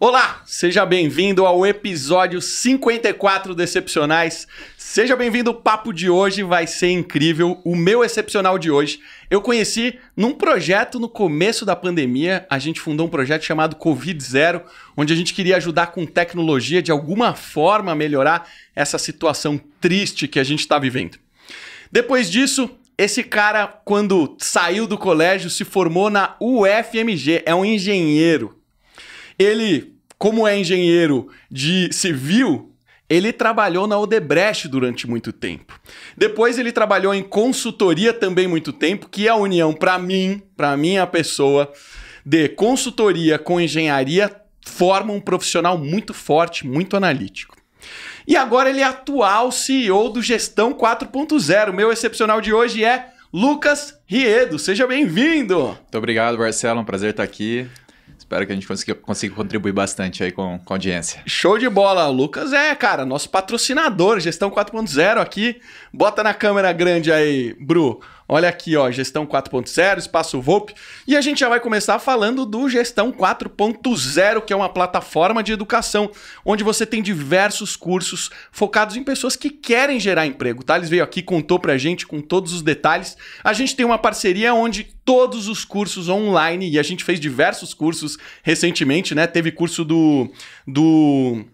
Olá, seja bem-vindo ao episódio 54 do Excepcionais. Seja bem-vindo, o papo de hoje vai ser incrível. O meu excepcional de hoje eu conheci num projeto no começo da pandemia. A gente fundou um projeto chamado Covid Zero, onde a gente queria ajudar com tecnologia de alguma forma a melhorar essa situação triste que a gente está vivendo. Depois disso, esse cara, quando saiu do colégio, se formou na UFMG, é um engenheiro ele, como é engenheiro de civil, ele trabalhou na Odebrecht durante muito tempo. Depois ele trabalhou em consultoria também muito tempo, que é a união para mim, para minha pessoa, de consultoria com engenharia forma um profissional muito forte, muito analítico. E agora ele é atual CEO do Gestão 4.0. Meu excepcional de hoje é Lucas Riedo. Seja bem-vindo. Muito obrigado, Marcelo. É um prazer estar aqui. Espero que a gente consiga, consiga contribuir bastante aí com, com a audiência. Show de bola. O Lucas é, cara, nosso patrocinador, gestão 4.0 aqui. Bota na câmera grande aí, Bru. Olha aqui, ó, Gestão 4.0, Espaço Volpe. E a gente já vai começar falando do Gestão 4.0, que é uma plataforma de educação, onde você tem diversos cursos focados em pessoas que querem gerar emprego. Tá? Eles veio aqui, contou pra gente com todos os detalhes. A gente tem uma parceria onde todos os cursos online, e a gente fez diversos cursos recentemente, né? Teve curso do. do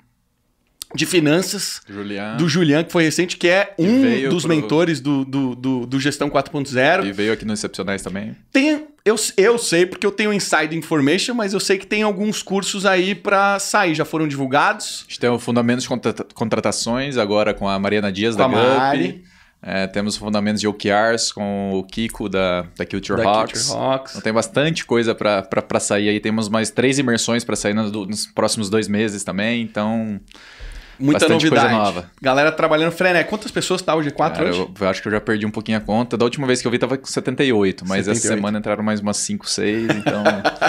de finanças Julian. do Julian, que foi recente, que é um dos pro... mentores do, do, do, do Gestão 4.0. E veio aqui no Excepcionais também. Tem, eu, eu sei, porque eu tenho inside information, mas eu sei que tem alguns cursos aí para sair, já foram divulgados. A gente tem o Fundamentos de Contratações, agora com a Mariana Dias com da GUP. É, temos Fundamentos de OKRs com o Kiko da, da Culture da Hawks. Culture Hawks. Então tem bastante coisa para sair aí. Temos mais três imersões para sair nos, nos próximos dois meses também. Então Muita Bastante novidade. coisa nova. Galera trabalhando frené. Quantas pessoas tá hoje? Quatro Cara, hoje? Eu, eu, acho que eu já perdi um pouquinho a conta. Da última vez que eu vi tava com 78, mas 78. essa semana entraram mais umas 5, 6, então...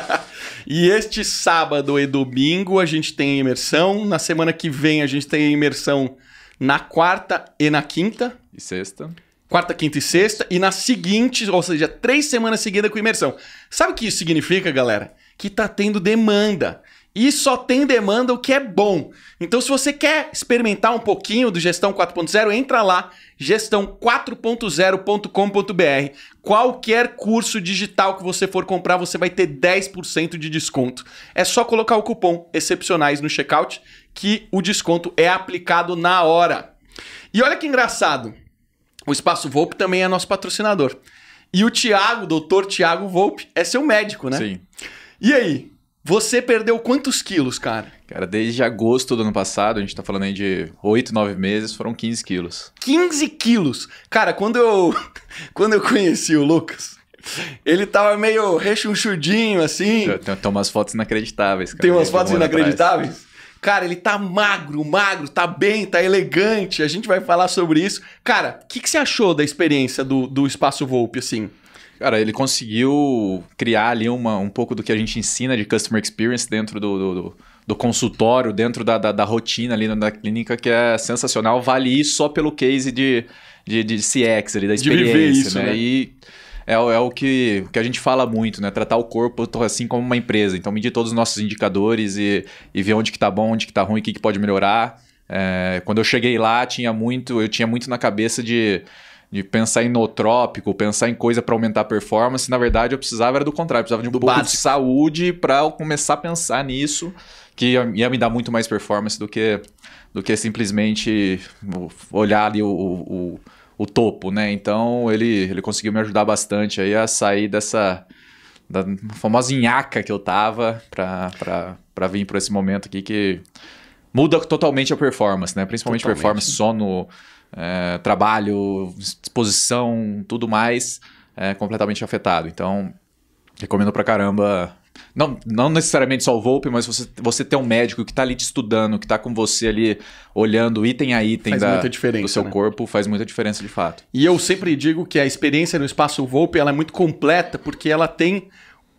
e este sábado e domingo a gente tem imersão. Na semana que vem a gente tem imersão na quarta e na quinta. E sexta. Quarta, quinta e sexta. E na seguinte, ou seja, três semanas seguidas com imersão. Sabe o que isso significa, galera? Que tá tendo demanda. E só tem demanda o que é bom. Então, se você quer experimentar um pouquinho do Gestão 4.0, entra lá, gestão4.0.com.br. Qualquer curso digital que você for comprar, você vai ter 10% de desconto. É só colocar o cupom Excepcionais no checkout que o desconto é aplicado na hora. E olha que engraçado, o Espaço Volpe também é nosso patrocinador. E o Tiago, doutor Tiago Volpe, é seu médico, né? Sim. E aí, você perdeu quantos quilos, cara? Cara, desde agosto do ano passado, a gente tá falando aí de 8, 9 meses, foram 15 quilos. 15 quilos? Cara, quando eu, quando eu conheci o Lucas, ele tava meio rechonchudinho, assim. Tem, tem umas fotos inacreditáveis, cara. Tem umas fotos inacreditáveis? Atrás. Cara, ele tá magro, magro, tá bem, tá elegante. A gente vai falar sobre isso. Cara, o que, que você achou da experiência do, do Espaço Volpe, assim? Cara, ele conseguiu criar ali uma, um pouco do que a gente ensina de customer experience dentro do, do, do consultório, dentro da, da, da, rotina ali da clínica, que é sensacional. Vale isso só pelo case de, de, de CX ali, da experiência, isso, né? né? E é, é o que, que a gente fala muito, né? Tratar o corpo assim como uma empresa. Então, medir todos os nossos indicadores e, e ver onde que tá bom, onde que tá ruim, o que, que pode melhorar. É, quando eu cheguei lá, tinha muito, eu tinha muito na cabeça de de pensar em nootrópico, pensar em coisa para aumentar a performance. Na verdade, eu precisava era do contrário, eu precisava de um do pouco básico. de saúde para eu começar a pensar nisso, que ia, ia, me dar muito mais performance do que, do que simplesmente olhar ali o, o, o topo, né? Então ele, ele conseguiu me ajudar bastante aí a sair dessa da famosa nhaca que eu tava para vir para esse momento aqui que muda totalmente a performance, né? Principalmente totalmente. performance só no é, trabalho, disposição, tudo mais é completamente afetado. Então, recomendo pra caramba. Não, não necessariamente só o Volpe, mas você, você ter um médico que está ali te estudando, que está com você ali olhando item a item da, do seu né? corpo, faz muita diferença de fato. E eu sempre digo que a experiência no espaço Volpe ela é muito completa, porque ela tem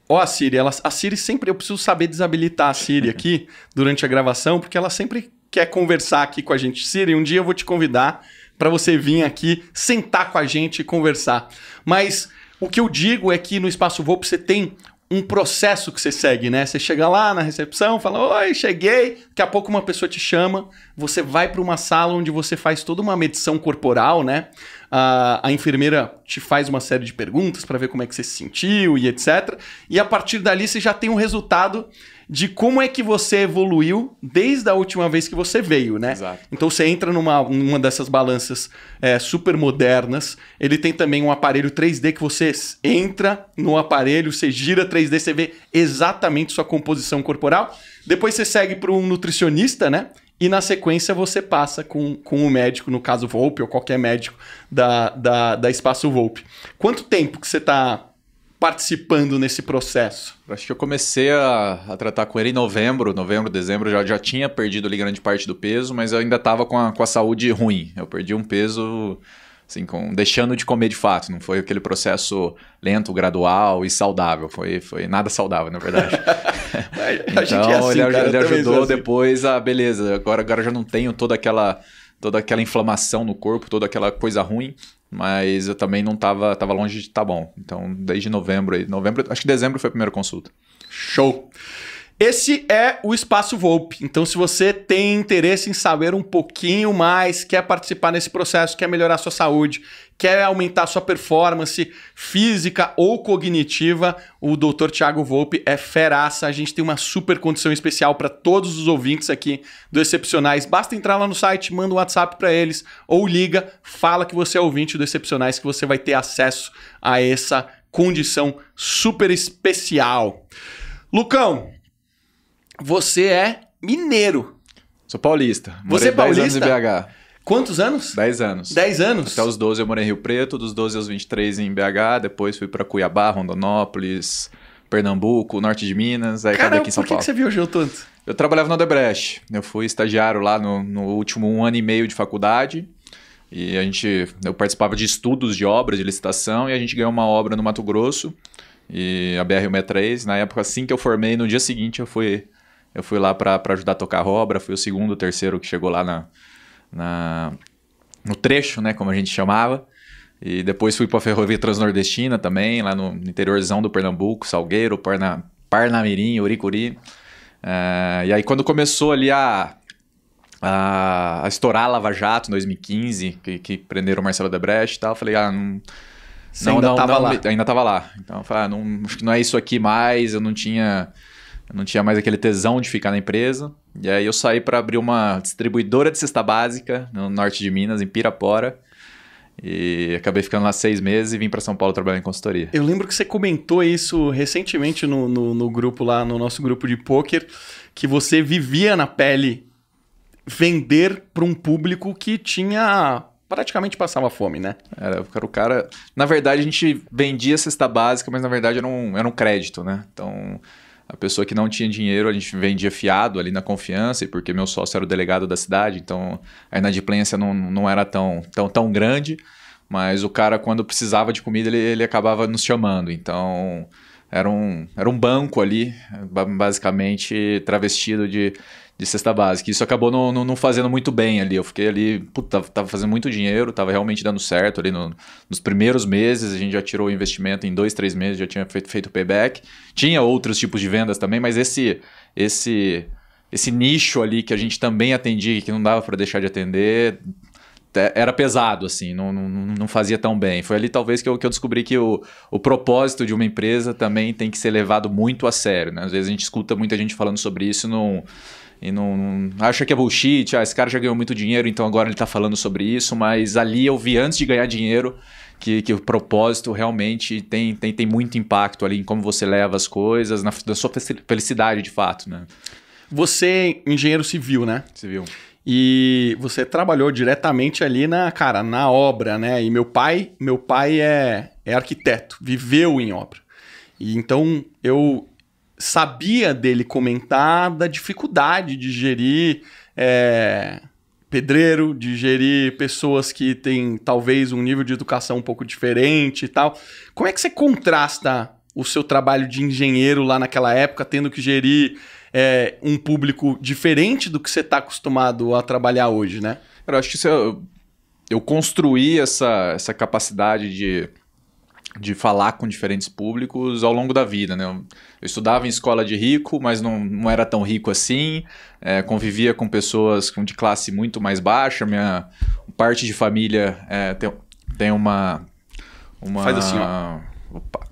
Ó, a Siri, ela, a Siri sempre. Eu preciso saber desabilitar a Siri aqui durante a gravação, porque ela sempre quer conversar aqui com a gente. Siri, um dia eu vou te convidar para você vir aqui, sentar com a gente e conversar. Mas o que eu digo é que no Espaço Volpe você tem um processo que você segue, né? Você chega lá na recepção, fala: Oi, cheguei. Daqui a pouco uma pessoa te chama, você vai para uma sala onde você faz toda uma medição corporal, né? A, a enfermeira te faz uma série de perguntas para ver como é que você se sentiu e etc. E a partir dali você já tem um resultado de como é que você evoluiu desde a última vez que você veio, né? Exato. Então você entra numa, numa dessas balanças é, super modernas. Ele tem também um aparelho 3D que você entra no aparelho, você gira 3D, você vê exatamente sua composição corporal. Depois você segue para um nutricionista, né? E na sequência você passa com, com o médico, no caso Volpe ou qualquer médico da, da, da Espaço Volpe. Quanto tempo que você está participando nesse processo? Acho que eu comecei a, a, tratar com ele em novembro, novembro, dezembro, já, já tinha perdido ali grande parte do peso, mas eu ainda estava com a, com a saúde ruim. Eu perdi um peso, assim, com, deixando de comer de fato. Não foi aquele processo lento, gradual e saudável. Foi, foi nada saudável, na verdade. então, é assim, ele, cara, ele ajudou assim. depois a, beleza, agora, agora já não tenho toda aquela toda aquela inflamação no corpo, toda aquela coisa ruim mas eu também não tava, tava longe de estar tá bom. Então, desde novembro aí, novembro, acho que dezembro foi a primeira consulta. Show. Esse é o Espaço Volpe. Então, se você tem interesse em saber um pouquinho mais, quer participar nesse processo, quer melhorar sua saúde, quer aumentar sua performance física ou cognitiva, o Dr. Tiago Volpe é feraça. A gente tem uma super condição especial para todos os ouvintes aqui do Excepcionais. Basta entrar lá no site, manda um WhatsApp para eles ou liga, fala que você é ouvinte do Excepcionais que você vai ter acesso a essa condição super especial. Lucão, você é mineiro. Sou paulista. Você é paulista? BH. Quantos anos? 10 anos. 10 anos? Até os 12 eu morei em Rio Preto, dos 12 aos 23 em BH, depois fui para Cuiabá, Rondonópolis, Pernambuco, norte de Minas, aí Caramba, aqui em São por que Paulo. que você viajou tanto? Eu trabalhava no Odebrecht. Eu fui estagiário lá no, no último um ano e meio de faculdade. E a gente, eu participava de estudos de obras, de licitação, e a gente ganhou uma obra no Mato Grosso, e a BR-163. Na época, assim que eu formei, no dia seguinte eu fui eu fui lá para ajudar a tocar a obra, fui o segundo, o terceiro que chegou lá na, na, no trecho, né, como a gente chamava. E depois fui para a Ferrovia Transnordestina também, lá no interiorzão do Pernambuco, Salgueiro, Parna, Parnamirim, Uricuri. Uh, e aí quando começou ali a, a, a estourar a Lava Jato em 2015, que, que prenderam o Marcelo Debrecht e tal, eu falei, ah, não... Você não, ainda estava lá? Ainda estava lá. Então eu falei, ah, não, acho que não é isso aqui mais, eu não tinha... Eu não tinha mais aquele tesão de ficar na empresa. E aí eu saí para abrir uma distribuidora de cesta básica no norte de Minas, em Pirapora. E acabei ficando lá seis meses e vim para São Paulo trabalhar em consultoria. Eu lembro que você comentou isso recentemente no, no, no grupo lá, no nosso grupo de poker, que você vivia na pele vender para um público que tinha praticamente passava fome, né? Era, era o cara. Na verdade, a gente vendia cesta básica, mas na verdade era um, era um crédito, né? Então a pessoa que não tinha dinheiro, a gente vendia fiado ali na confiança, e porque meu sócio era o delegado da cidade, então a inadimplência não, não era tão, tão, tão grande, mas o cara, quando precisava de comida, ele, ele acabava nos chamando. Então era um, era um banco ali, basicamente travestido de, de cesta básica. Isso acabou não, não, não, fazendo muito bem ali. Eu fiquei ali, puta, tava fazendo muito dinheiro, tava realmente dando certo ali no, nos primeiros meses. A gente já tirou o investimento em dois, três meses, já tinha feito, feito payback. Tinha outros tipos de vendas também, mas esse, esse, esse nicho ali que a gente também atendia, que não dava para deixar de atender, era pesado, assim, não, não, não fazia tão bem. Foi ali talvez que eu, que eu descobri que o, o propósito de uma empresa também tem que ser levado muito a sério. Né? Às vezes a gente escuta muita gente falando sobre isso não e não, não, acha que é bullshit, ah, esse cara já ganhou muito dinheiro, então agora ele está falando sobre isso, mas ali eu vi antes de ganhar dinheiro que, que o propósito realmente tem, tem, tem muito impacto ali em como você leva as coisas, na, na sua felicidade de fato, né? Você é engenheiro civil, né? Civil. E você trabalhou diretamente ali na, cara, na obra, né? E meu pai, meu pai é, é arquiteto, viveu em obra. E então eu sabia dele comentar da dificuldade de gerir é, pedreiro, de gerir pessoas que têm talvez um nível de educação um pouco diferente e tal. Como é que você contrasta o seu trabalho de engenheiro lá naquela época, tendo que gerir é, um público diferente do que você está acostumado a trabalhar hoje, né? Eu acho que isso é eu construí essa, essa capacidade de, de falar com diferentes públicos ao longo da vida. Né? Eu, estudava em escola de rico, mas não, não era tão rico assim. É, convivia com pessoas de classe muito mais baixa. Minha parte de família é, tem, tem uma, uma. Faz assim, ó. Opa.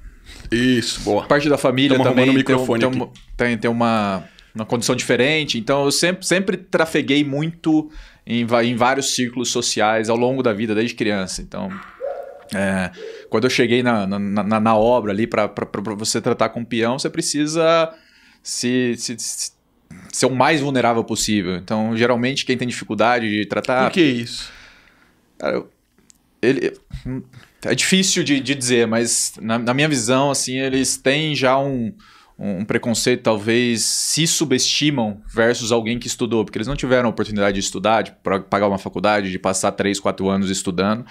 Isso, boa. Parte da família Tamo também tem, tem, tem, tem uma, uma condição diferente. Então eu sempre, sempre trafeguei muito em, em vários círculos sociais ao longo da vida, desde criança. Então, é, quando eu cheguei na, na, na- na obra ali, para você tratar com peão, você precisa se, se- se- ser o mais vulnerável possível. Então, geralmente, quem tem dificuldade de tratar. Por que isso? Cara, eu- ele, é difícil de, de dizer, mas na, na minha visão, assim, eles têm já um, um preconceito, talvez se subestimam versus alguém que estudou, porque eles não tiveram a oportunidade de estudar, de pagar uma faculdade, de passar 3, 4 anos estudando.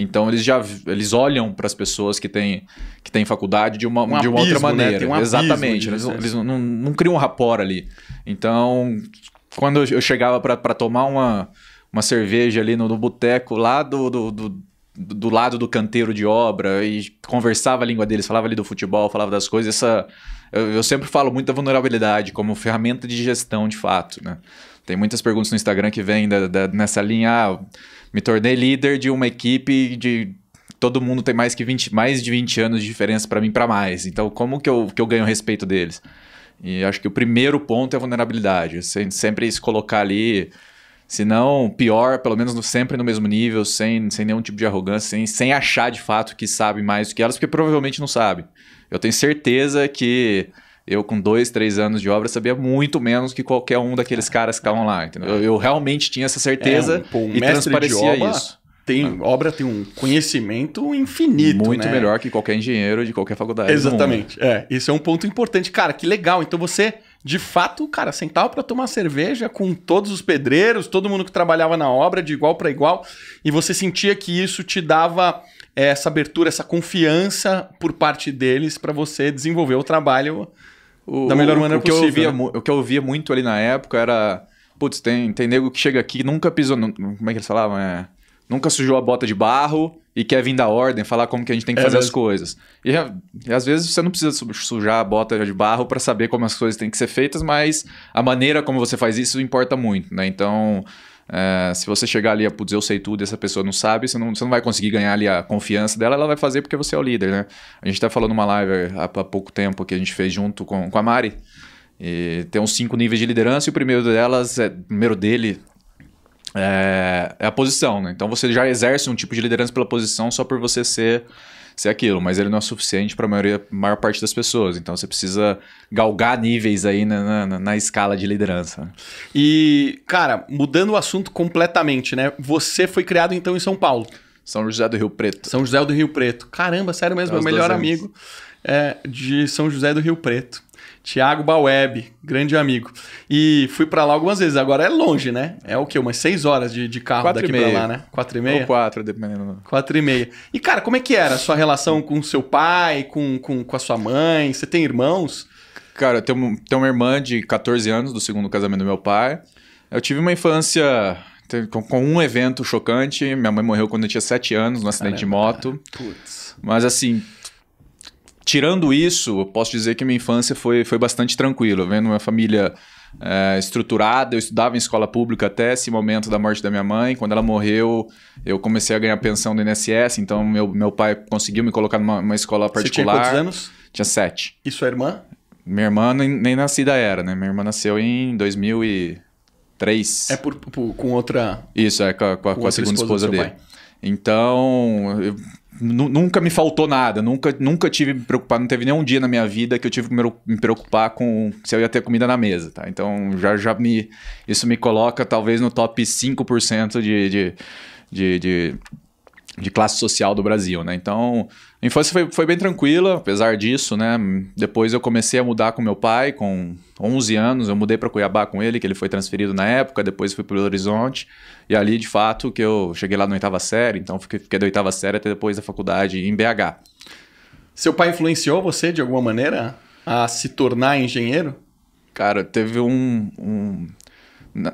Então eles já eles olham para as pessoas que têm que têm faculdade de uma, Um de uma outra abismo, né? maneira. Tem um Exatamente. de Eles, não- eles não, não criam um rapport ali. Então, quando eu chegava para tomar uma, uma cerveja ali no, no boteco lá do, do, do, do lado do canteiro de obra e conversava a língua deles, falava ali do futebol, falava das coisas, essa eu, eu sempre falo muito da vulnerabilidade como ferramenta de gestão de fato, né? Tem muitas perguntas no Instagram que vêm da- da- nessa linha, ah, me tornei líder de uma equipe de todo mundo tem mais que 20, mais de 20 anos de diferença para mim para mais. Então, como que eu, que eu ganho respeito deles? E acho que o primeiro ponto é a vulnerabilidade. Sem- Sempre se colocar ali, se não pior, pelo menos no- sempre no mesmo nível, sem, sem nenhum tipo de arrogância, sem, sem achar de fato que sabe mais do que elas, porque provavelmente não sabe. Eu tenho certeza que eu, com dois, três anos de obra, sabia muito menos que qualquer um daqueles caras que estavam lá. Entendeu? Eu, eu realmente tinha essa certeza É, um- um e transparecia obra isso. Tem, obra tem um conhecimento infinito, Muito né? melhor que qualquer engenheiro de qualquer faculdade. Exatamente. É, isso é um ponto importante. Cara, que legal. Então você, de fato, cara, sentava pra tomar cerveja com todos os pedreiros, todo mundo que trabalhava na obra, de igual para igual, e você sentia que isso te dava é, essa abertura, essa confiança por parte deles pra você desenvolver o trabalho. O- Da melhor maneira o que Eu possível, ouvia, né? mu- O que eu ouvia muito ali na época era. Putz, tem, tem nego que chega aqui e nunca pisou. Como é que eles falavam? É, nunca sujou a bota de barro e quer vir da ordem, falar como que a gente tem que É fazer as coisas. E, a- e às vezes você não precisa su- sujar a bota de barro para saber como as coisas têm que ser feitas, mas a maneira como você faz isso importa muito, né? Então. É, se você chegar ali, putz, eu sei tudo e essa pessoa não sabe, você não, você não vai conseguir ganhar ali a confiança dela, ela vai fazer porque você é o líder, né? A gente tá falando numa live há, há pouco tempo que a gente fez junto com, com a Mari, e tem uns cinco níveis de liderança e o primeiro delas, é, o primeiro dele é, é a posição, né? Então você já exerce um tipo de liderança pela posição só por você ser, ser aquilo, mas ele não é suficiente para a maioria, maior parte das pessoas. Então você precisa galgar níveis aí na, na, na escala de liderança. E, cara, mudando o assunto completamente, né? Você foi criado então em São Paulo. São José do Rio Preto. São José do Rio Preto. Caramba, sério mesmo, meu Aos melhor 12 anos. amigo é de São José do Rio Preto. Tiago Baweb, grande amigo. E fui pra lá algumas vezes. Agora é longe, né? É o quê? Umas seis horas de, de carro Quatro daqui pra meia. lá, né? Quatro e Ou meia? quatro, dependendo. Quatro e meia. E, cara, como é que era a sua relação com seu pai, com, com, com a sua mãe? Você tem irmãos? Cara, eu tenho, tenho uma irmã de 14 anos do segundo casamento do meu pai. Eu tive uma infância com, um evento chocante. Minha mãe morreu quando eu tinha 7 anos, num acidente de Caramba, moto. Putz. Mas assim, tirando isso, eu posso dizer que minha infância foi, foi bastante tranquila. Vendo uma família é, estruturada, eu estudava em escola pública até esse momento da morte da minha mãe. Quando ela morreu, eu comecei a ganhar pensão do INSS, então meu, meu pai conseguiu me colocar numa numa escola Você tinha particular. quantos anos? Tinha sete. E sua irmã? Minha irmã nem, nem nascida era, né? Minha irmã nasceu em 2003. É por, por- com outra. Isso, é com a, com a- Com a segunda esposa esposa, dele. Então, eu nunca me faltou nada, nunca, nunca tive me preocupar, não teve nenhum dia na minha vida que eu tive que me me preocupar com se eu ia ter comida na mesa, tá? Então, já, já me, isso me coloca talvez no top 5% de, de, de, de, de classe social do Brasil, né? Então, a infância foi, foi bem tranquila, apesar disso, né? Depois eu comecei a mudar com meu pai, com 11 anos, eu mudei para Cuiabá com ele, que ele foi transferido na época, depois fui para Belo Horizonte, e ali, de fato, que eu cheguei lá na oitava série, então fiquei, fiquei da oitava série até depois da faculdade em BH. Seu pai influenciou você de alguma maneira a se tornar engenheiro? Cara, teve um. um-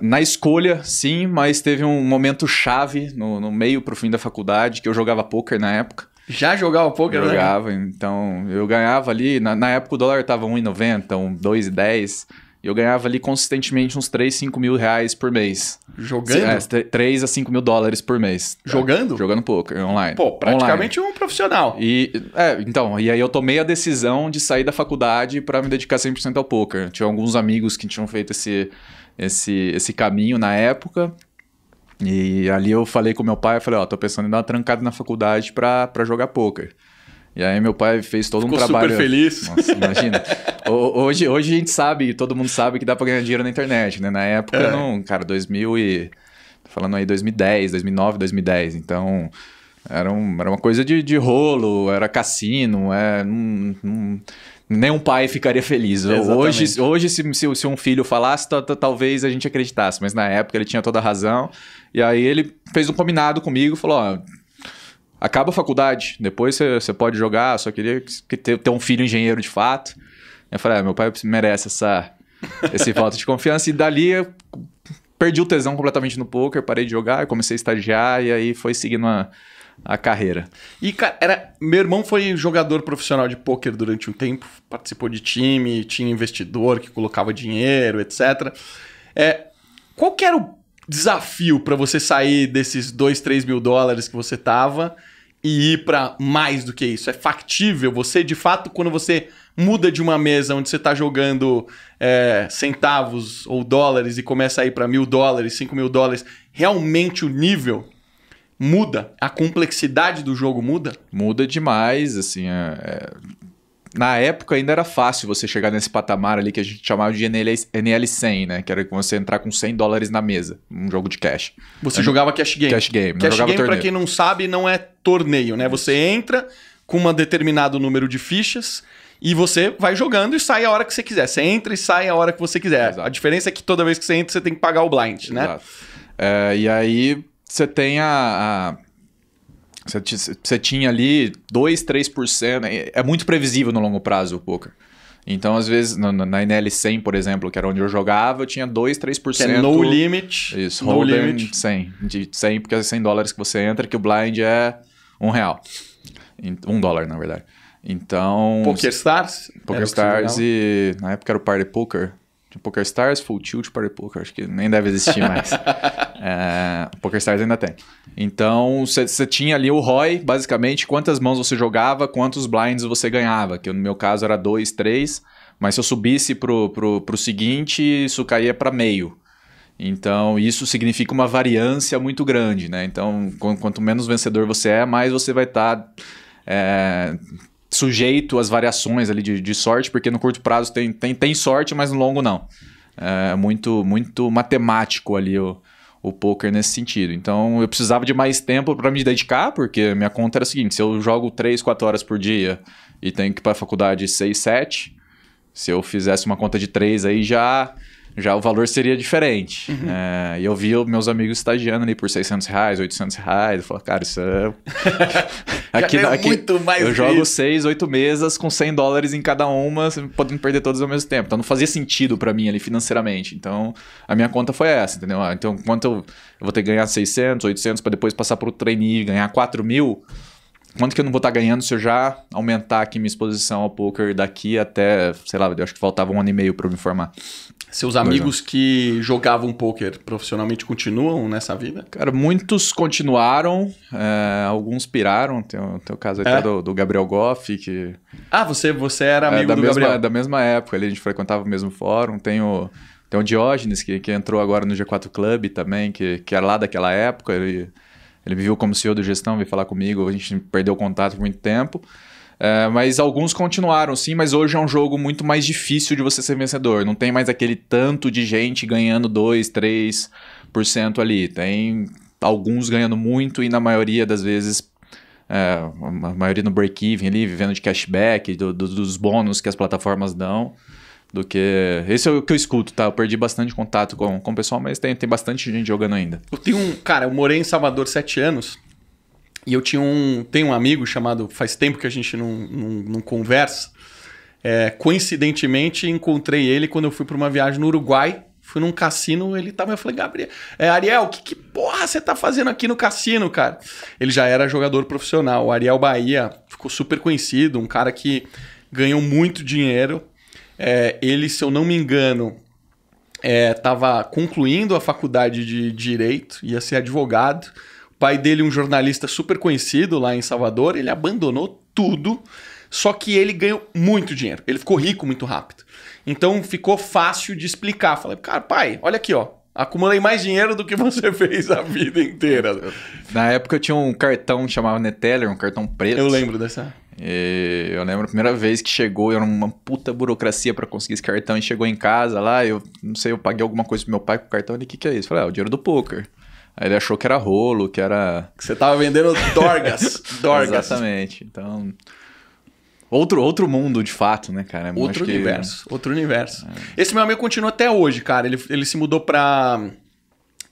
Na, escolha, sim, mas teve um momento chave no, no meio pro fim da faculdade, que eu jogava poker na época. Já jogava poker, né? Jogava, então eu ganhava ali, na, na época o dólar tava 1,90, um 2,10, e eu ganhava ali consistentemente uns 3, 5 mil reais por mês. Jogando? É, 3 a 5 mil dólares por mês. Jogando? Jogando poker, online. Pô, praticamente um profissional. E, é, então, e aí eu tomei a decisão de sair da faculdade para me dedicar 100% ao poker. Tinha alguns amigos que tinham feito esse, esse, esse caminho na época. E ali eu falei com meu pai, eu falei, ó, tô pensando em dar uma trancada na faculdade pra, pra jogar poker. E aí meu pai fez todo Ficou um trabalho... super feliz. Nossa, imagina. Ho- hoje, hoje a gente sabe, todo mundo sabe que dá pra ganhar dinheiro na internet, né? Na época, É. não, cara, 2000 e... tô Falando aí 2010, 2009, 2010. Então, era, um, era uma coisa de, de rolo, era cassino, é... Não, nenhum pai ficaria feliz. Exatamente. Hoje, hoje se, se, se um filho falasse, ta- ta- talvez a gente acreditasse. Mas na época ele tinha toda a razão. E aí ele fez um combinado comigo, falou, ó... Acaba a faculdade, depois você você pode jogar, só queria que ter, ter um filho engenheiro de fato. Eu falei, ah, meu pai merece essa, esse voto de confiança. E dali eu perdi o tesão completamente no poker, parei de jogar, comecei a estagiar e aí foi seguindo a, a carreira. E, cara, era... meu irmão foi jogador profissional de pôquer durante um tempo, participou de time, tinha investidor que colocava dinheiro, etc. É, qual que era o desafio para você sair desses 2, 3 mil dólares que você tava e ir para mais do que isso? É factível? Você, de fato, quando você muda de uma mesa onde você tá jogando é, centavos ou dólares e começa a ir para mil dólares, 5 mil dólares, realmente o nível muda? A complexidade do jogo muda? Muda demais, assim, é- é- na época ainda era fácil você chegar nesse patamar ali que a gente chamava de NL, NL 100, né? Que era você entrar com 100 dólares na mesa, um jogo de cash. Você jogava cash game. Cash game, Cash game, pra torneio. quem não sabe, não é torneio, né? Você entra com um determinado número de fichas e você vai jogando e sai a hora que você quiser. Você entra e sai a hora que você quiser. Exato. A diferença é que toda vez que você entra, você tem que pagar o blind, né? Exato. É, e aí você tem a. a- você, ti- você tinha ali 2, 3%. É, é muito previsível no longo prazo o poker. Então, às vezes, na, na NL 100, por exemplo, que era onde eu jogava, eu tinha 2, 3%. Que é no limit. Isso, no limit. 100. De 100, porque é 100 dólares que você entra, que o blind é um real. Um dólar, na verdade. Então... Poker Stars. Poker era o que você Stars jogava. e... Na época era o Party Poker. Tinha Poker Stars, Full Tilt, Party Poker. Acho que nem deve existir mais. é, Poker Stars ainda tem. Então, você tinha ali o ROI, basicamente, quantas mãos você jogava, quantos blinds você ganhava. Que no meu caso era 2, 3. Mas se eu subisse pro, pro, pro seguinte, isso caía para meio. Então, isso significa uma variância muito grande, né? Então, qu- quanto menos vencedor você é, mais você vai estar sujeito às variações ali de, de sorte, porque no curto prazo tem, tem, tem sorte, mas no longo não. É muito, muito matemático ali o, o poker nesse sentido. Então, eu precisava de mais tempo para me dedicar, porque minha conta era a seguinte, se eu jogo 3, 4 horas por dia e tenho que ir para a faculdade 6, 7, se eu fizesse uma conta de 3 aí já já o valor seria diferente. É, e eu os meus amigos estagiando ali por 600 reais, 800 reais. Eu falava, cara, isso é... Já ganho muito mais Eu jogo isso. 6, 8 mesas com 100 dólares em cada uma, podendo perder todas ao mesmo tempo. Então não fazia sentido pra mim ali financeiramente. Então a minha conta foi essa, entendeu? Ah, então quanto eu, eu vou ter que ganhar 600, 800 para depois passar pro trainee e ganhar 4 mil... Quanto que eu não vou estar ganhando se eu já aumentar aqui minha exposição ao poker daqui até, sei lá, eu acho que faltava um ano e meio para eu me formar. Seus amigos que jogavam poker profissionalmente continuam nessa vida? Cara, muitos continuaram, é, alguns piraram. Tem, o- tem o caso até É? do, do Gabriel Goff, que Ah, você, você era é amigo da, do mesma, Gabriel. da mesma época, ali a gente frequentava o mesmo fórum. Tem o, tem o Diógenes, que, que entrou agora no G4 Club também, que, que era lá daquela época. Ele, ele me viu como CEO do gestão, veio falar comigo, a gente perdeu contato por muito tempo. É, mas alguns continuaram, sim, mas hoje é um jogo muito mais difícil de você ser vencedor. Não tem mais aquele tanto de gente ganhando 2, 3% ali. Tem alguns ganhando muito e na maioria das vezes é, a maioria no break-even ali, vivendo de cashback, do- do- dos bônus que as plataformas dão, do que... Esse é o que eu escuto, tá? Eu perdi bastante contato com, com o pessoal, mas tem, tem bastante gente jogando ainda. Eu tenho um. Cara, eu morei em Salvador sete anos. E eu tinha um. Tenho um amigo chamado. Faz tempo que a gente não, não, não conversa. É, coincidentemente, encontrei ele quando eu fui para uma viagem no Uruguai Fui num cassino, ele tava. Eu falei, Gabriel, é, Ariel, que, que porra você tá fazendo aqui no cassino, cara? Ele já era jogador profissional. O Ariel Bahia ficou super conhecido, um cara que ganhou muito dinheiro. É, ele, se eu não me engano, estava é, concluindo a faculdade de Direito, ia ser advogado. O pai dele, um jornalista super conhecido lá em Salvador, ele abandonou tudo, só que ele ganhou muito dinheiro. Ele ficou rico muito rápido. Então ficou fácil de explicar. Falei, cara, pai, olha aqui, ó. Acumulei mais dinheiro do que você fez a vida inteira. Na época eu tinha um cartão chamado Neteller, um cartão preto. Eu lembro dessa. E eu lembro a primeira vez que chegou, era uma puta burocracia para conseguir esse cartão e chegou em casa lá, eu não sei, eu paguei alguma coisa pro meu pai com o cartão, ele, o que que é isso? Eu falei, ah, o dinheiro do poker. Aí ele achou que era rolo, que era... Que você tava vendendo dorgas. dorgas. Exatamente, então... Outro, outro mundo, de fato, né, cara? outro universo, que... outro universo. É. Esse meu amigo continua até hoje, cara. Ele, ele se mudou pra...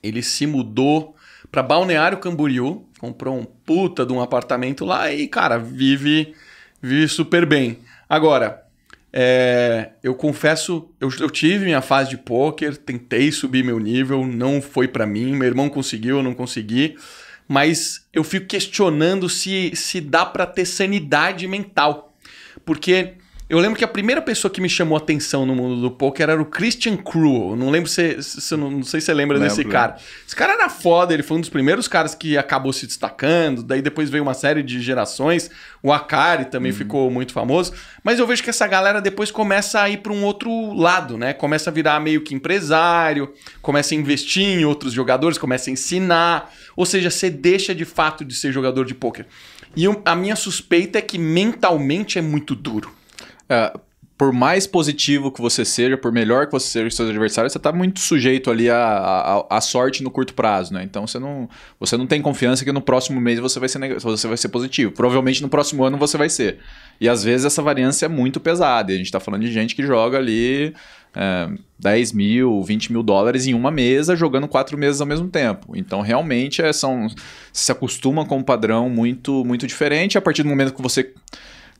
Ele se mudou pra Balneário Camboriú, comprou um puta de um apartamento lá e, cara, vive, vive super bem. Agora, é, eu confesso, eu, eu, tive minha fase de poker, tentei subir meu nível, não foi para mim. Meu irmão conseguiu, eu não consegui. Mas eu fico questionando se, se dá para ter sanidade mental. Porque eu lembro que a primeira pessoa que me chamou atenção no mundo do poker era o Christian Cruel. Não lembro se, se não, não sei se você lembra lembro, desse cara. Esse cara era foda, ele foi um dos primeiros caras que acabou se destacando. Daí depois veio uma série de gerações. O Akari também uhum. ficou muito famoso. Mas eu vejo que essa galera depois começa a ir para um outro lado, né? Começa a virar meio que empresário, começa a investir em outros jogadores, começa a ensinar. Ou seja, você deixa de fato de ser jogador de poker. E a minha suspeita é que mentalmente é muito duro. É, por mais positivo que você seja, por melhor que você seja com seus adversários, você está muito sujeito ali à, à, à, sorte no curto prazo, né? Então você não, você não tem confiança que no próximo mês você vai, ser você vai ser positivo. Provavelmente no próximo ano você vai ser. E às vezes essa variância é muito pesada. E a gente está falando de gente que joga ali é, 10 mil, 20 mil dólares em uma mesa, jogando quatro meses ao mesmo tempo. Então realmente é, são, se acostuma com um padrão muito, muito diferente. A partir do momento que você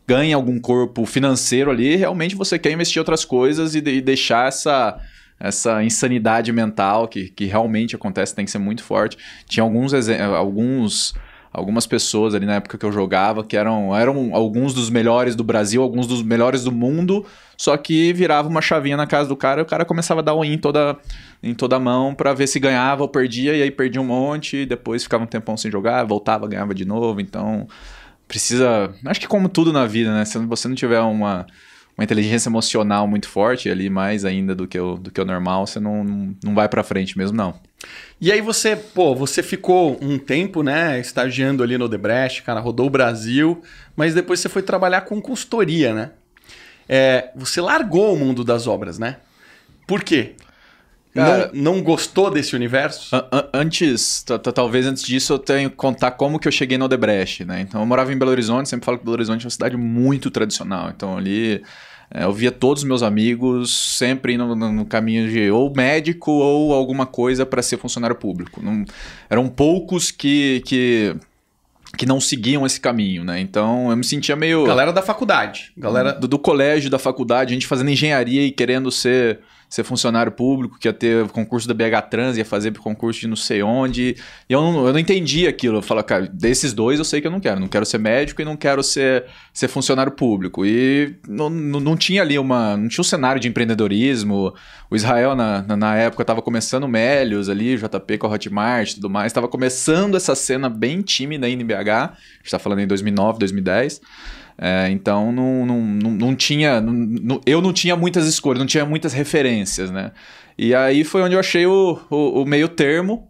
ganha algum corpo financeiro ali, realmente você quer investir em outras coisas e, e deixar essa essa insanidade mental que, que realmente acontece tem que ser muito forte. Tinha alguns alguns algumas pessoas ali na época que eu jogava que eram, eram alguns dos melhores do Brasil, alguns dos melhores do mundo, só que virava uma chavinha na casa do cara e o cara começava a dar um in toda, em toda mão para ver se ganhava ou perdia, e aí perdia um monte, e depois ficava um tempão sem jogar, voltava, ganhava de novo, então precisa. Acho que como tudo na vida, né? Se você não tiver uma, uma inteligência emocional muito forte ali, mais ainda do que o, do que o normal, você não, não, vai para frente mesmo, não. E aí você, pô, você ficou um tempo, né, estagiando ali no Debrecht, cara, rodou o Brasil, mas depois você foi trabalhar com consultoria, né? É, você largou o mundo das obras, né? Por quê? Cara, não, não gostou desse universo? Antes, talvez antes disso, eu tenho que contar como que eu cheguei no Odebrecht, né? Então, eu morava em Belo Horizonte, sempre falo que Belo Horizonte é uma cidade muito tradicional. Então, ali, é, eu via todos os meus amigos sempre indo no, no caminho de ou médico ou alguma coisa para ser funcionário público. Não, eram poucos que, que que não seguiam esse caminho, né? Então eu me sentia meio. Galera da faculdade. Galera. Do, do colégio, da faculdade, a gente fazendo engenharia e querendo ser ser funcionário público, que ia ter concurso da BH Trans, ia fazer concurso de não sei onde. E eu não, eu não entendi aquilo. Eu falo, cara, desses dois eu sei que eu não quero. Não quero ser médico e não quero ser, ser funcionário público. E não, não, não tinha ali uma. Não tinha um cenário de empreendedorismo. O Israel, na, na, na época, estava começando o Melios ali, JP com a Hotmart e tudo mais. Estava começando essa cena bem tímida ainda em BH. A gente está falando em 2009, 2010. É, então não, não, não, não tinha. Não, eu não tinha muitas escolhas, não tinha muitas referências, né? E aí foi onde eu achei o, o, o meio termo,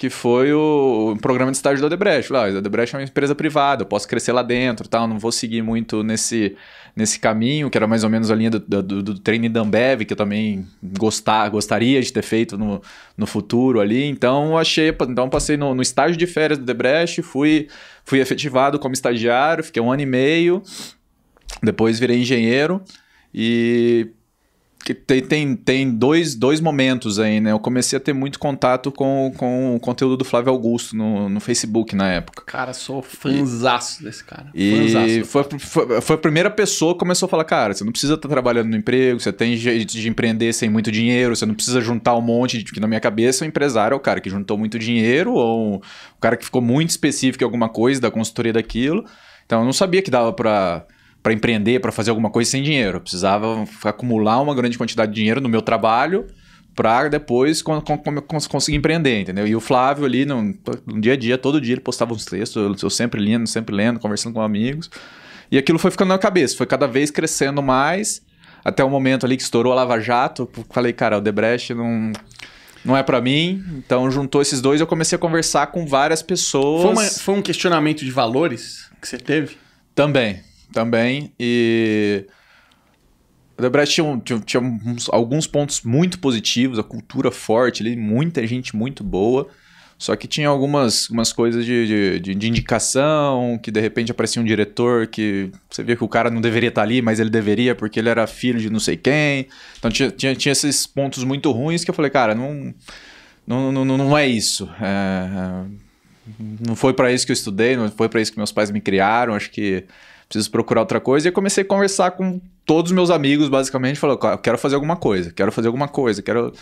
que foi o, programa de estágio da Odebrecht. Lá, a Odebrecht é uma empresa privada, eu posso crescer lá dentro tal, não vou seguir muito nesse, nesse caminho, que era mais ou menos a linha do, do, do treino da Ambev, que eu também gostar, gostaria de ter feito no, no futuro ali. Então achei, então passei no, no estágio de férias do Odebrecht, fui Fui efetivado como estagiário, fiquei um ano e meio. Depois virei engenheiro e que tem, tem, tem dois, dois momentos aí, né? Eu comecei a ter muito contato com, com o conteúdo do Flávio Augusto no, no Facebook na época. Cara, sou fãzaço desse cara. E foi, foi, foi, a primeira pessoa que começou a falar, cara, você não precisa estar trabalhando no emprego, você tem jeito de empreender sem muito dinheiro, você não precisa juntar um monte, de, porque na minha cabeça o empresário é o cara que juntou muito dinheiro ou o cara que ficou muito específico em alguma coisa da consultoria daquilo. Então eu não sabia que dava para para empreender, para fazer alguma coisa sem dinheiro. Eu precisava acumular uma grande quantidade de dinheiro no meu trabalho para depois conseguir empreender, entendeu? E o Flávio ali, no, no, dia a dia, todo dia ele postava uns textos, eu, eu sempre lendo, sempre lendo, conversando com amigos. E aquilo foi ficando na cabeça, foi cada vez crescendo mais, até o momento ali que estourou a Lava Jato, falei, cara, o Debrecht não não é para mim. Então juntou esses dois, eu comecei a conversar com várias pessoas. Foi, uma, foi, um questionamento de valores que você teve? Também, também. E. O Debrecht tinha, tinha, tinha uns, alguns pontos muito positivos, a cultura forte ali, muita gente muito boa. Só que tinha algumas, algumas coisas de, de, de, indicação, que de repente aparecia um diretor que você via que o cara não deveria estar ali, mas ele deveria porque ele era filho de não sei quem. Então tinha, tinha, tinha esses pontos muito ruins que eu falei, cara, não, não, não, não é isso. É, não foi para isso que eu estudei, não foi para isso que meus pais me criaram. Acho que preciso procurar outra coisa. E comecei a conversar com todos os meus amigos, basicamente, falou, quero fazer alguma coisa, quero fazer alguma coisa, quero...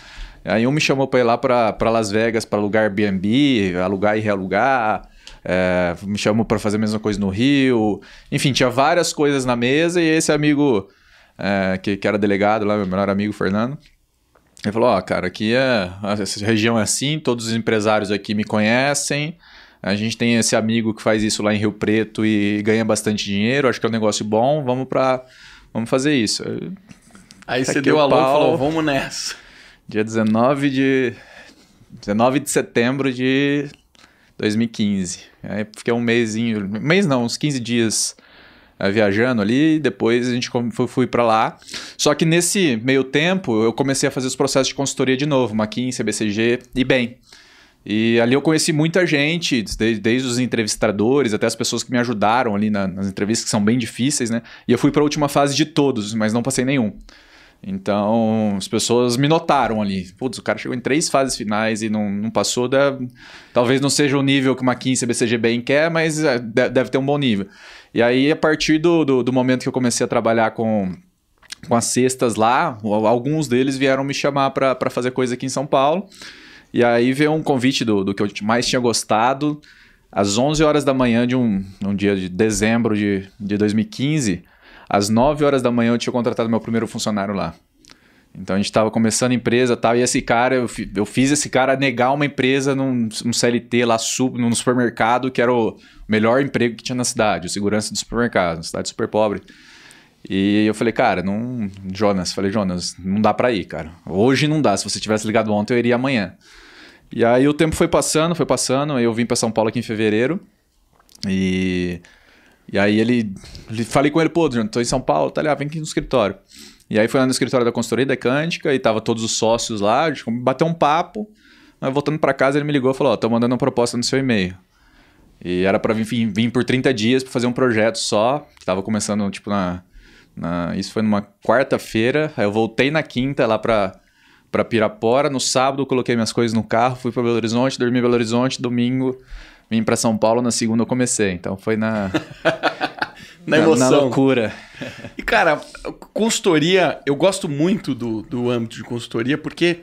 Aí um me chamou para ir lá para Las Vegas para alugar Airbnb, alugar e realugar, é, me chamou para fazer a mesma coisa no Rio, enfim, tinha várias coisas na mesa e esse amigo é, que, que era delegado lá, meu melhor amigo, Fernando, ele falou, ó, oh, cara, aqui é, essa região é assim, todos os empresários aqui me conhecem, a gente tem esse amigo que faz isso lá em Rio Preto e ganha bastante dinheiro, acho que é um negócio bom, vamos para vamos fazer isso. Aí tá você deu a alô e falou, vamos nessa. Dia 19 de 19 de setembro de 2015. Aí fiquei um mêsinho, mês não, uns 15 dias uh, viajando ali, depois a gente foi, fui para lá. Só que nesse meio tempo eu comecei a fazer os processos de consultoria de novo, McKinsey, BCG e bem. E ali eu conheci muita gente, desde, desde os entrevistadores até as pessoas que me ajudaram ali na, nas entrevistas, que são bem difíceis, né? E eu fui para a última fase de todos, mas não passei nenhum. Então, as pessoas me notaram ali. Putz, o cara chegou em três fases finais e não, não passou. Da... Talvez não seja o nível que uma 15 BCG bem quer, mas é, deve ter um bom nível. E aí, a partir do, do, do momento que eu comecei a trabalhar com, com as cestas lá, alguns deles vieram me chamar para fazer coisa aqui em São Paulo. E aí veio um convite do, do que eu mais tinha gostado. Às 11 horas da manhã de um, um dia de dezembro de, de 2015, às 9 horas da manhã eu tinha contratado meu primeiro funcionário lá. Então a gente estava começando a empresa tal, e esse cara, eu, eu fiz esse cara negar uma empresa num, num CLT lá sub, num supermercado, que era o melhor emprego que tinha na cidade, o segurança do supermercado, uma cidade super pobre. E eu falei, cara, não. Jonas, falei, Jonas, não dá pra ir, cara. Hoje não dá. Se você tivesse ligado ontem, eu iria amanhã. E aí o tempo foi passando, foi passando. Eu vim para São Paulo aqui em fevereiro. E. E aí ele. Falei com ele, pô, Jonas, tô em São Paulo, tá ali, ah, vem aqui no escritório. E aí foi lá no escritório da consultoria da Cântica e tava todos os sócios lá, bateu um papo. Mas voltando para casa, ele me ligou e falou: Ó, tô mandando uma proposta no seu e-mail. E era para vir, vir por 30 dias para fazer um projeto só, que tava começando, tipo, na, na, isso foi numa quarta-feira. Aí eu voltei na quinta lá para para Pirapora. No sábado, coloquei minhas coisas no carro, fui para Belo Horizonte, dormi em Belo Horizonte. Domingo, vim para São Paulo. Na segunda, eu comecei. Então foi na. na emoção. Na, na loucura. E, cara, consultoria, eu gosto muito do, do âmbito de consultoria porque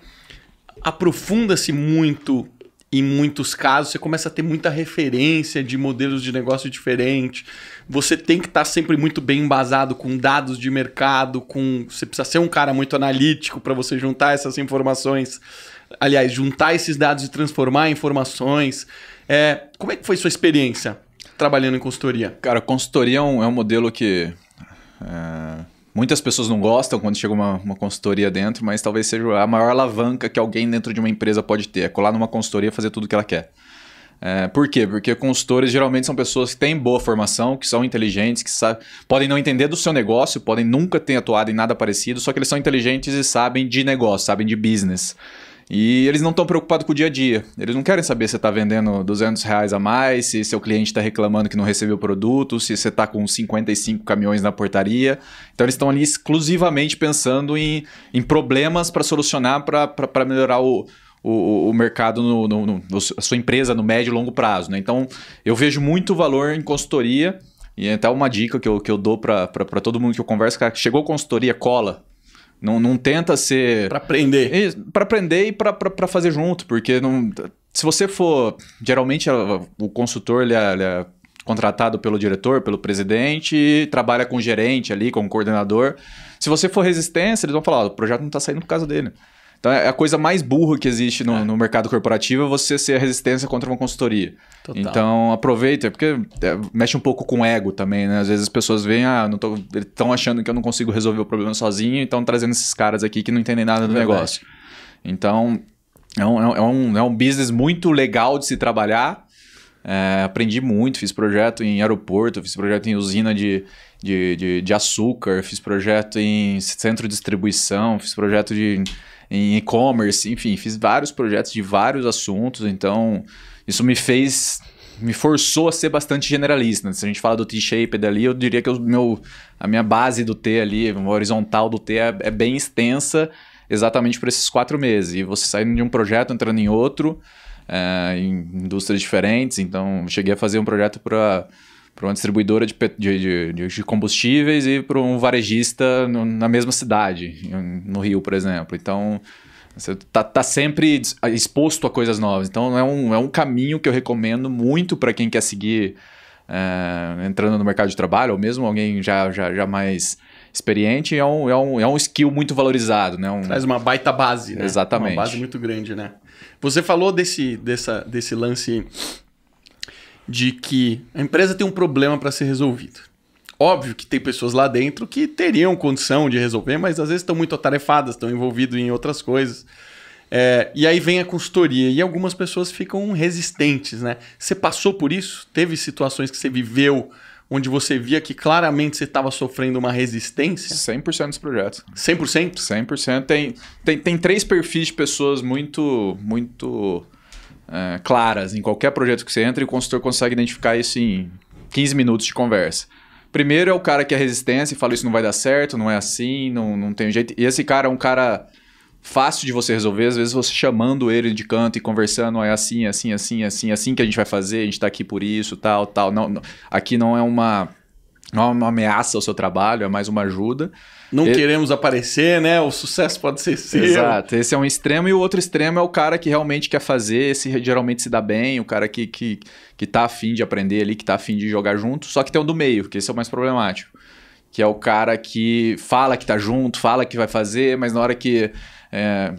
aprofunda-se muito em muitos casos, você começa a ter muita referência de modelos de negócio diferentes. Você tem que estar tá sempre muito bem embasado com dados de mercado, com você precisa ser um cara muito analítico para você juntar essas informações. Aliás, juntar esses dados e transformar em informações. É, como é que foi sua experiência trabalhando em consultoria? Cara, consultoria é um, é um modelo que é Muitas pessoas não gostam quando chega uma, uma consultoria dentro, mas talvez seja a maior alavanca que alguém dentro de uma empresa pode ter. É colar numa consultoria e fazer tudo o que ela quer. É, por quê? Porque consultores geralmente são pessoas que têm boa formação, que são inteligentes, que podem não entender do seu negócio, podem nunca ter atuado em nada parecido, só que eles são inteligentes e sabem de negócio, sabem de business. E eles não estão preocupados com o dia a dia. Eles não querem saber se você está vendendo 200 reais a mais, se seu cliente está reclamando que não recebeu o produto, se você está com 55 caminhões na portaria. Então eles estão ali exclusivamente pensando em, em problemas para solucionar, para melhorar o, o, o mercado, no, no, no, a sua empresa no médio e longo prazo. Né? Então eu vejo muito valor em consultoria. E até uma dica que eu, que eu dou para todo mundo que eu converso, cara, chegou consultoria, cola não, não tenta ser. Para aprender. Para aprender e para fazer junto, porque não, se você for. Geralmente o consultor ele é, ele é contratado pelo diretor, pelo presidente, trabalha com o gerente ali, com o coordenador. Se você for resistência, eles vão falar: o projeto não está saindo por causa dele. Então é a coisa mais burra que existe no, é. no mercado corporativo é você ser a resistência contra uma consultoria. Total. Então aproveita, porque é, mexe um pouco com o ego também, né? Às vezes as pessoas veem, ah, estão achando que eu não consigo resolver o problema sozinho, então trazendo esses caras aqui que não entendem nada do é negócio. Então é um, é, um, é um business muito legal de se trabalhar. É, aprendi muito, fiz projeto em aeroporto, fiz projeto em usina de, de, de, de açúcar, fiz projeto em centro de distribuição, fiz projeto de em e-commerce, enfim, fiz vários projetos de vários assuntos, então isso me fez me forçou a ser bastante generalista. Se a gente fala do T-shaped ali, eu diria que o meu, a minha base do T ali, o horizontal do T é, é bem extensa, exatamente por esses quatro meses. E você saindo de um projeto, entrando em outro, é, em indústrias diferentes. Então, cheguei a fazer um projeto para para uma distribuidora de, de, de, de combustíveis e para um varejista no, na mesma cidade, no Rio, por exemplo. Então, você está tá sempre exposto a coisas novas. Então, é um, é um caminho que eu recomendo muito para quem quer seguir é, entrando no mercado de trabalho, ou mesmo alguém já, já, já mais experiente. É um, é, um, é um skill muito valorizado. Né? Um... Traz uma baita base, né? Exatamente. Uma base muito grande, né? Você falou desse, dessa, desse lance de que a empresa tem um problema para ser resolvido. Óbvio que tem pessoas lá dentro que teriam condição de resolver, mas às vezes estão muito atarefadas, estão envolvidas em outras coisas. É, e aí vem a consultoria e algumas pessoas ficam resistentes, né? Você passou por isso? Teve situações que você viveu onde você via que claramente você estava sofrendo uma resistência? 100% dos projetos. 100%? 100%. Tem, tem, tem três perfis de pessoas muito, muito é, claras em qualquer projeto que você entra e o consultor consegue identificar isso em 15 minutos de conversa. Primeiro é o cara que é resistência e fala isso não vai dar certo, não é assim, não, não tem jeito. E esse cara é um cara fácil de você resolver, às vezes você chamando ele de canto e conversando, é assim, assim, assim, assim, assim que a gente vai fazer, a gente está aqui por isso, tal, tal. Não, não, aqui não é uma não é uma ameaça ao seu trabalho, é mais uma ajuda. Não e... queremos aparecer, né? O sucesso pode ser seu. Exato. Esse é um extremo e o outro extremo é o cara que realmente quer fazer, esse geralmente se dá bem, o cara que, que, que tá afim de aprender ali, que tá afim de jogar junto, só que tem o do meio, que esse é o mais problemático. Que é o cara que fala que tá junto, fala que vai fazer, mas na hora que é,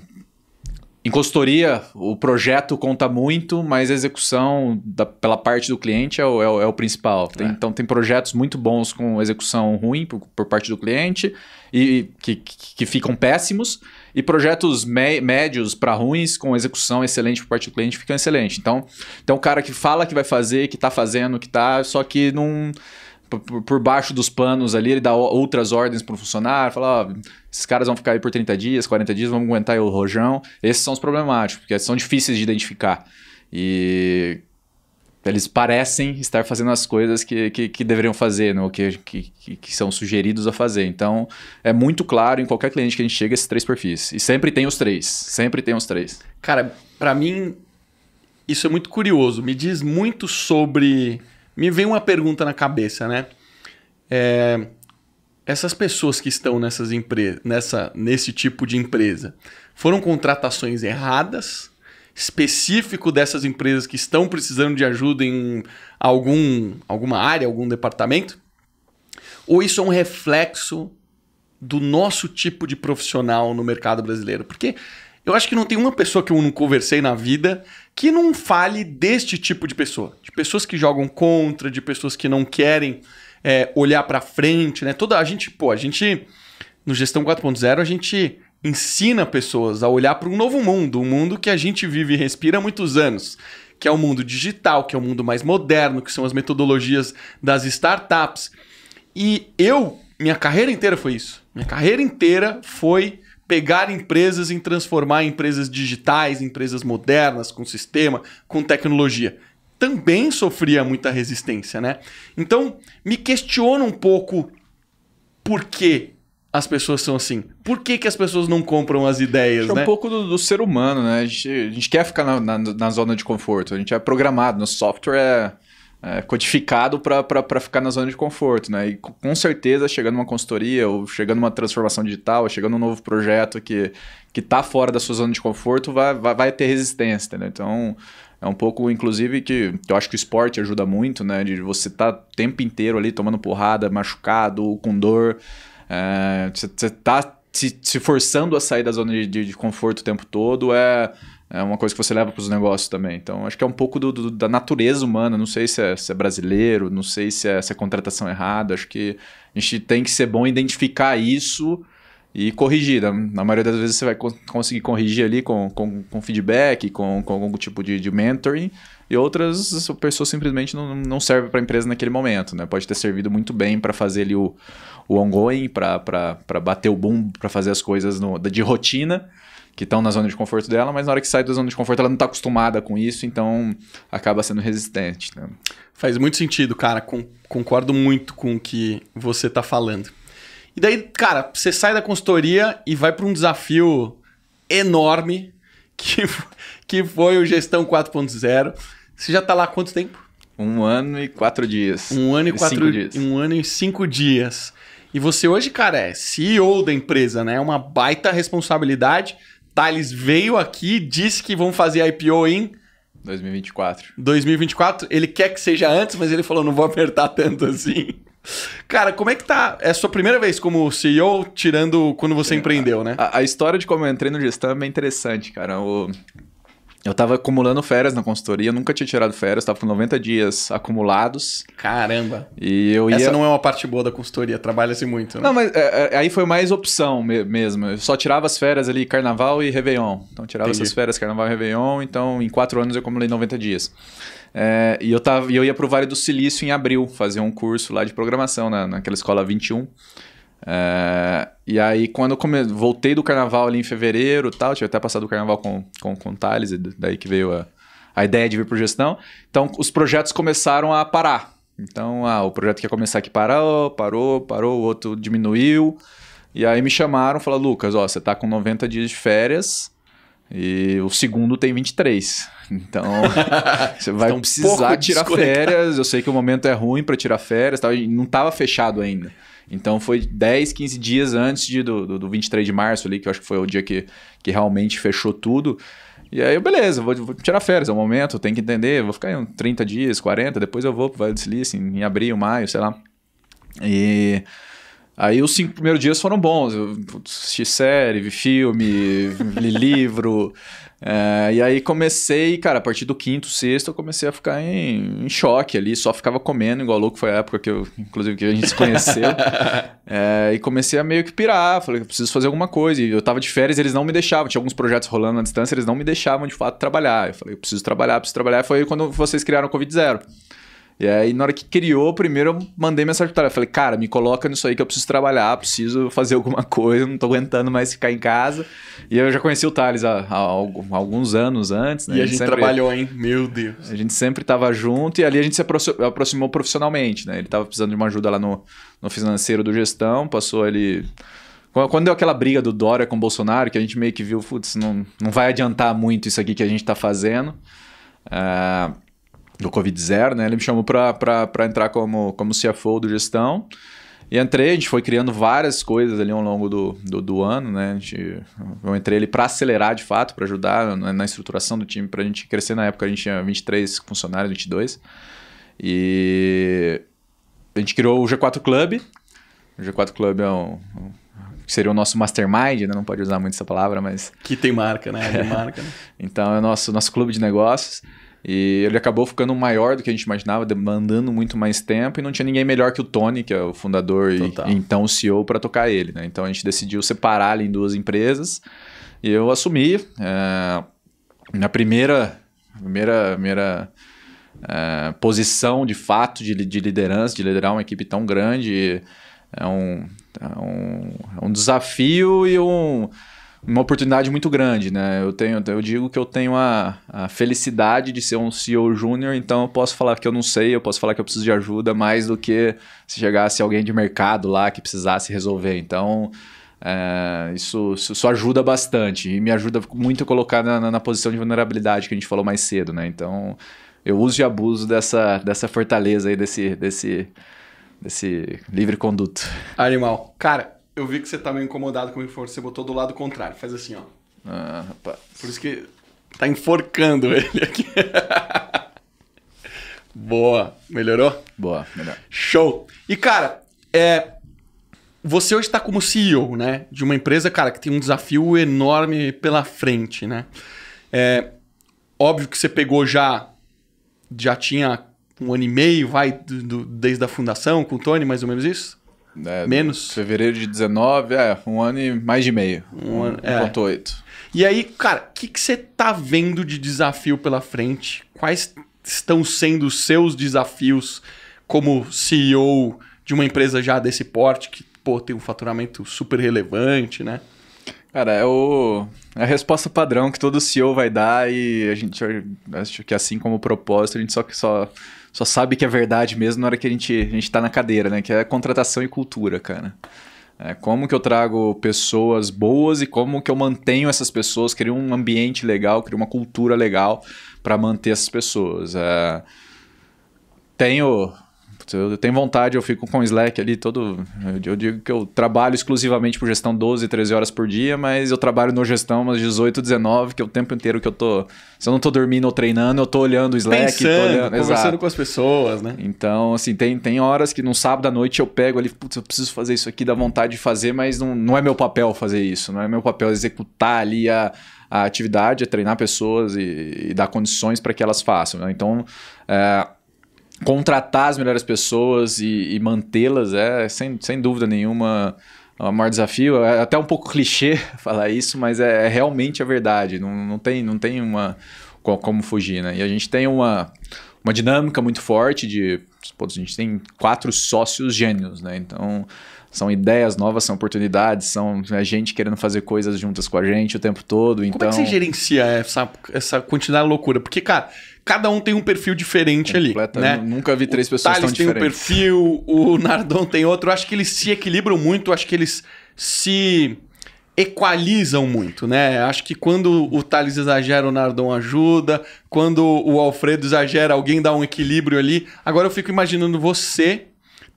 em consultoria, o projeto conta muito, mas a execução da, pela parte do cliente é o, é o, é o principal. Tem, é. Então, tem projetos muito bons com execução ruim por, por parte do cliente e que, que, que ficam péssimos, e projetos me, médios para ruins com execução excelente por parte do cliente ficam excelente. Então, tem um cara que fala que vai fazer, que está fazendo, que está, só que não por, baixo dos panos ali, ele dá outras ordens para o funcionário, fala, ó, esses caras vão ficar aí por 30 dias, 40 dias, vamos aguentar o rojão. Esses são os problemáticos, porque são difíceis de identificar. E eles parecem estar fazendo as coisas que, que, que deveriam fazer, né? que, que, que, são sugeridos a fazer. Então, é muito claro em qualquer cliente que a gente chega esses três perfis. E sempre tem os três. Sempre tem os três. Cara, para mim, isso é muito curioso. Me diz muito sobre me vem uma pergunta na cabeça, né? É, essas pessoas que estão nessas empresas, nessa, nesse tipo de empresa, foram contratações erradas? Específico dessas empresas que estão precisando de ajuda em algum, alguma área, algum departamento? Ou isso é um reflexo do nosso tipo de profissional no mercado brasileiro? Porque eu acho que não tem uma pessoa que eu não conversei na vida que não fale deste tipo de pessoa. De pessoas que jogam contra, de pessoas que não querem é, olhar para frente, né? Toda a gente, pô, a gente no Gestão 4.0 a gente ensina pessoas a olhar para um novo mundo, um mundo que a gente vive e respira há muitos anos, que é o mundo digital, que é o mundo mais moderno, que são as metodologias das startups. E eu, minha carreira inteira foi isso. Minha carreira inteira foi pegar empresas e transformar em empresas digitais, empresas modernas, com sistema, com tecnologia. Também sofria muita resistência, né? Então, me questiona um pouco por que as pessoas são assim. Por que, que as pessoas não compram as ideias, né? É um pouco do, do, ser humano, né? A gente, a gente quer ficar na, na, na, zona de conforto. A gente é programado, nosso software é, é codificado para ficar na zona de conforto, né? E com certeza, chegando numa consultoria, ou chegando numa transformação digital, ou chegando num novo projeto que, que tá fora da sua zona de conforto, vai, vai, vai ter resistência, entendeu? Então, é um pouco, inclusive, que eu acho que o esporte ajuda muito, né? De você estar tá o tempo inteiro ali tomando porrada, machucado, com dor. É, você está se, se, forçando a sair da zona de, de, de, conforto o tempo todo é, é uma coisa que você leva para os negócios também. Então, acho que é um pouco do, do, da natureza humana. Não sei se é, se é brasileiro, não sei se é, se é contratação errada. Acho que a gente tem que ser bom identificar isso e corrigir. Na maioria das vezes você vai co conseguir corrigir ali com, com, com feedback, com, com algum tipo de, de mentoring. E outras, a pessoa simplesmente não, não serve para a empresa naquele momento. Né? Pode ter servido muito bem para fazer ali o, o ongoing, para bater o boom, para fazer as coisas no, de rotina, que estão na zona de conforto dela, mas na hora que sai da zona de conforto ela não está acostumada com isso, então acaba sendo resistente. Né? Faz muito sentido, cara. Com, concordo muito com o que você está falando. E daí, cara, você sai da consultoria e vai para um desafio enorme, que, que foi o Gestão 4.0. Você já está lá há quanto tempo? Um ano e quatro dias. Um ano e, e quatro dias. Um ano e cinco dias. E você hoje, cara, é CEO da empresa, né? É uma baita responsabilidade. Thales veio aqui, disse que vão fazer IPO em 2024. 2024. Ele quer que seja antes, mas ele falou: não vou apertar tanto assim. Cara, como é que tá? É a sua primeira vez como CEO, tirando quando você é, empreendeu, né? A, a, história de como eu entrei no gestão é bem interessante, cara. O, eu tava acumulando férias na consultoria, nunca tinha tirado férias, tava com 90 dias acumulados. Caramba! E eu ia... Essa não é uma parte boa da consultoria, trabalha-se muito, né? Não, mas é, é, aí foi mais opção me mesmo. Eu só tirava as férias ali, carnaval e Réveillon. Então tirava Entendi. essas férias, carnaval e Réveillon, então em quatro anos eu acumulei 90 dias. É, e eu, tava, eu ia pro Vale do Silício em abril, fazer um curso lá de programação, na, naquela escola 21. É, e aí, quando eu come... voltei do carnaval ali em fevereiro tal, tinha até passado o carnaval com, com, com o Thales, e daí que veio a, a ideia de vir para gestão. Então, os projetos começaram a parar. Então, ah, o projeto que ia começar aqui parou, parou, parou, o outro diminuiu. E aí me chamaram e falaram, Lucas, ó, você tá com 90 dias de férias e o segundo tem 23. Então, você vai então, precisar tirar férias. Eu sei que o momento é ruim para tirar férias, tá? não estava fechado ainda. Então foi 10, 15 dias antes de, do, do, do 23 de março ali, que eu acho que foi o dia que, que realmente fechou tudo. E aí, beleza, vou, vou tirar férias, é o momento, tem que entender, vou ficar em 30 dias, 40, depois eu vou pro Vale do Silício em, em abril, maio, sei lá. E aí os cinco primeiros dias foram bons. Eu assisti série, vi filme, li livro. É, e aí comecei, cara, a partir do quinto, sexto, eu comecei a ficar em, em, choque ali, só ficava comendo igual louco, foi a época que eu, inclusive, que a gente se conheceu. é, e comecei a meio que pirar, falei, eu preciso fazer alguma coisa. E eu tava de férias, eles não me deixavam, tinha alguns projetos rolando à distância, eles não me deixavam de fato trabalhar. Eu falei, eu preciso trabalhar, preciso trabalhar. Foi quando vocês criaram o Covid Zero. E aí, na hora que criou, primeiro eu mandei mensagem para ela. Falei, cara, me coloca nisso aí que eu preciso trabalhar, preciso fazer alguma coisa, não tô aguentando mais ficar em casa. E eu já conheci o Thales há, há, alguns anos antes, né? E a gente, sempre, trabalhou, hein? Meu Deus. A gente sempre tava junto e ali a gente se aproximou profissionalmente, né? Ele tava precisando de uma ajuda lá no, no financeiro do gestão, passou ali. Quando deu aquela briga do Dória com o Bolsonaro, que a gente meio que viu, putz, não, não vai adiantar muito isso aqui que a gente tá fazendo. Uh, do Covid zero, né? Ele me chamou para entrar como, como CFO do gestão. E entrei, a gente foi criando várias coisas ali ao longo do, do, do ano, né? A gente, eu entrei ali para acelerar de fato, para ajudar na, na, estruturação do time, para a gente crescer. Na época a gente tinha 23 funcionários, 22. E a gente criou o G4 Club. O G4 Club é um, um seria o nosso mastermind, né? não pode usar muito essa palavra, mas... Que tem marca, né? É. marca, né? então é o nosso, nosso clube de negócios. E ele acabou ficando maior do que a gente imaginava, demandando muito mais tempo, e não tinha ninguém melhor que o Tony, que é o fundador e, e, então o CEO, para tocar ele. Né? Então a gente decidiu separar ele em duas empresas, e eu assumi. É, na primeira, primeira, primeira é, posição de fato de, de liderança, de liderar uma equipe tão grande. é um, é um, é um desafio e um, uma oportunidade muito grande, né? Eu, tenho, eu digo que eu tenho a, a felicidade de ser um CEO júnior, então eu posso falar que eu não sei, eu posso falar que eu preciso de ajuda mais do que se chegasse alguém de mercado lá que precisasse resolver. Então, é, isso, isso ajuda bastante e me ajuda muito a colocar na, na, posição de vulnerabilidade que a gente falou mais cedo, né? Então, eu uso e abuso dessa, dessa fortaleza aí, desse, desse, desse livre conduto. Animal. Cara, eu vi que você tá meio incomodado comigo, você botou do lado contrário. Faz assim, ó. Ah, rapaz. Por isso que tá enforcando ele aqui. Boa. Melhorou? Boa, melhor. Show. E, cara, é, você hoje está como CEO, né? De uma empresa, cara, que tem um desafio enorme pela frente, né? É, óbvio que você pegou já... Já tinha um ano e meio, vai, do, do, desde a fundação com o Tony, mais ou menos isso? É, menos? Fevereiro de 19, é, um ano e mais de meio. Um ano, é. 1.8. E aí, cara, o que, que você tá vendo de desafio pela frente? Quais estão sendo os seus desafios como CEO de uma empresa já desse porte, que pô, tem um faturamento super relevante, né? Cara, é, o, é a resposta padrão que todo CEO vai dar e a gente acho que assim como o propósito, a gente só, só, só sabe que é verdade mesmo na hora que a gente, a gente tá na cadeira, né? Que é contratação e cultura, cara. É, como que eu trago pessoas boas e como que eu mantenho essas pessoas, crio um ambiente legal, crio uma cultura legal para manter essas pessoas. É, tenho eu tenho vontade, eu fico com o Slack ali todo. Eu digo que eu trabalho exclusivamente por gestão 12, 13 horas por dia, mas eu trabalho no gestão umas 18, 19, que é o tempo inteiro que eu tô. Se eu não tô dormindo ou treinando, eu tô olhando o Slack, Pensando, tô olhando, conversando exato. com as pessoas, né? Então, assim, tem, tem horas que no sábado à noite eu pego ali, putz, eu preciso fazer isso aqui, dá vontade de fazer, mas não, não é meu papel fazer isso, não é meu papel executar ali a a atividade é treinar pessoas e, e dar condições para que elas façam. Né? Então, é, contratar as melhores pessoas e, e mantê-las é, sem, sem dúvida nenhuma, o maior desafio. É até um pouco clichê falar isso, mas é, é realmente a verdade. Não, não, tem, não tem uma como fugir, né? E a gente tem uma, uma dinâmica muito forte de... Pô, a gente tem quatro sócios gênios, né? Então, são ideias novas, são oportunidades, são a gente querendo fazer coisas juntas com a gente o tempo todo. Então... Como é que você então gerencia essa, essa quantidade de loucura? Porque, cara, cada um tem um perfil diferente ali. Né? Nunca vi três pessoas tão diferentes. tem um perfil, o Nardon tem outro. Eu acho que eles se equilibram muito, acho que eles se equalizam muito, né? Acho que quando o Thales exagera, o Nardon ajuda. Quando o Alfredo exagera, alguém dá um equilíbrio ali. Agora eu fico imaginando você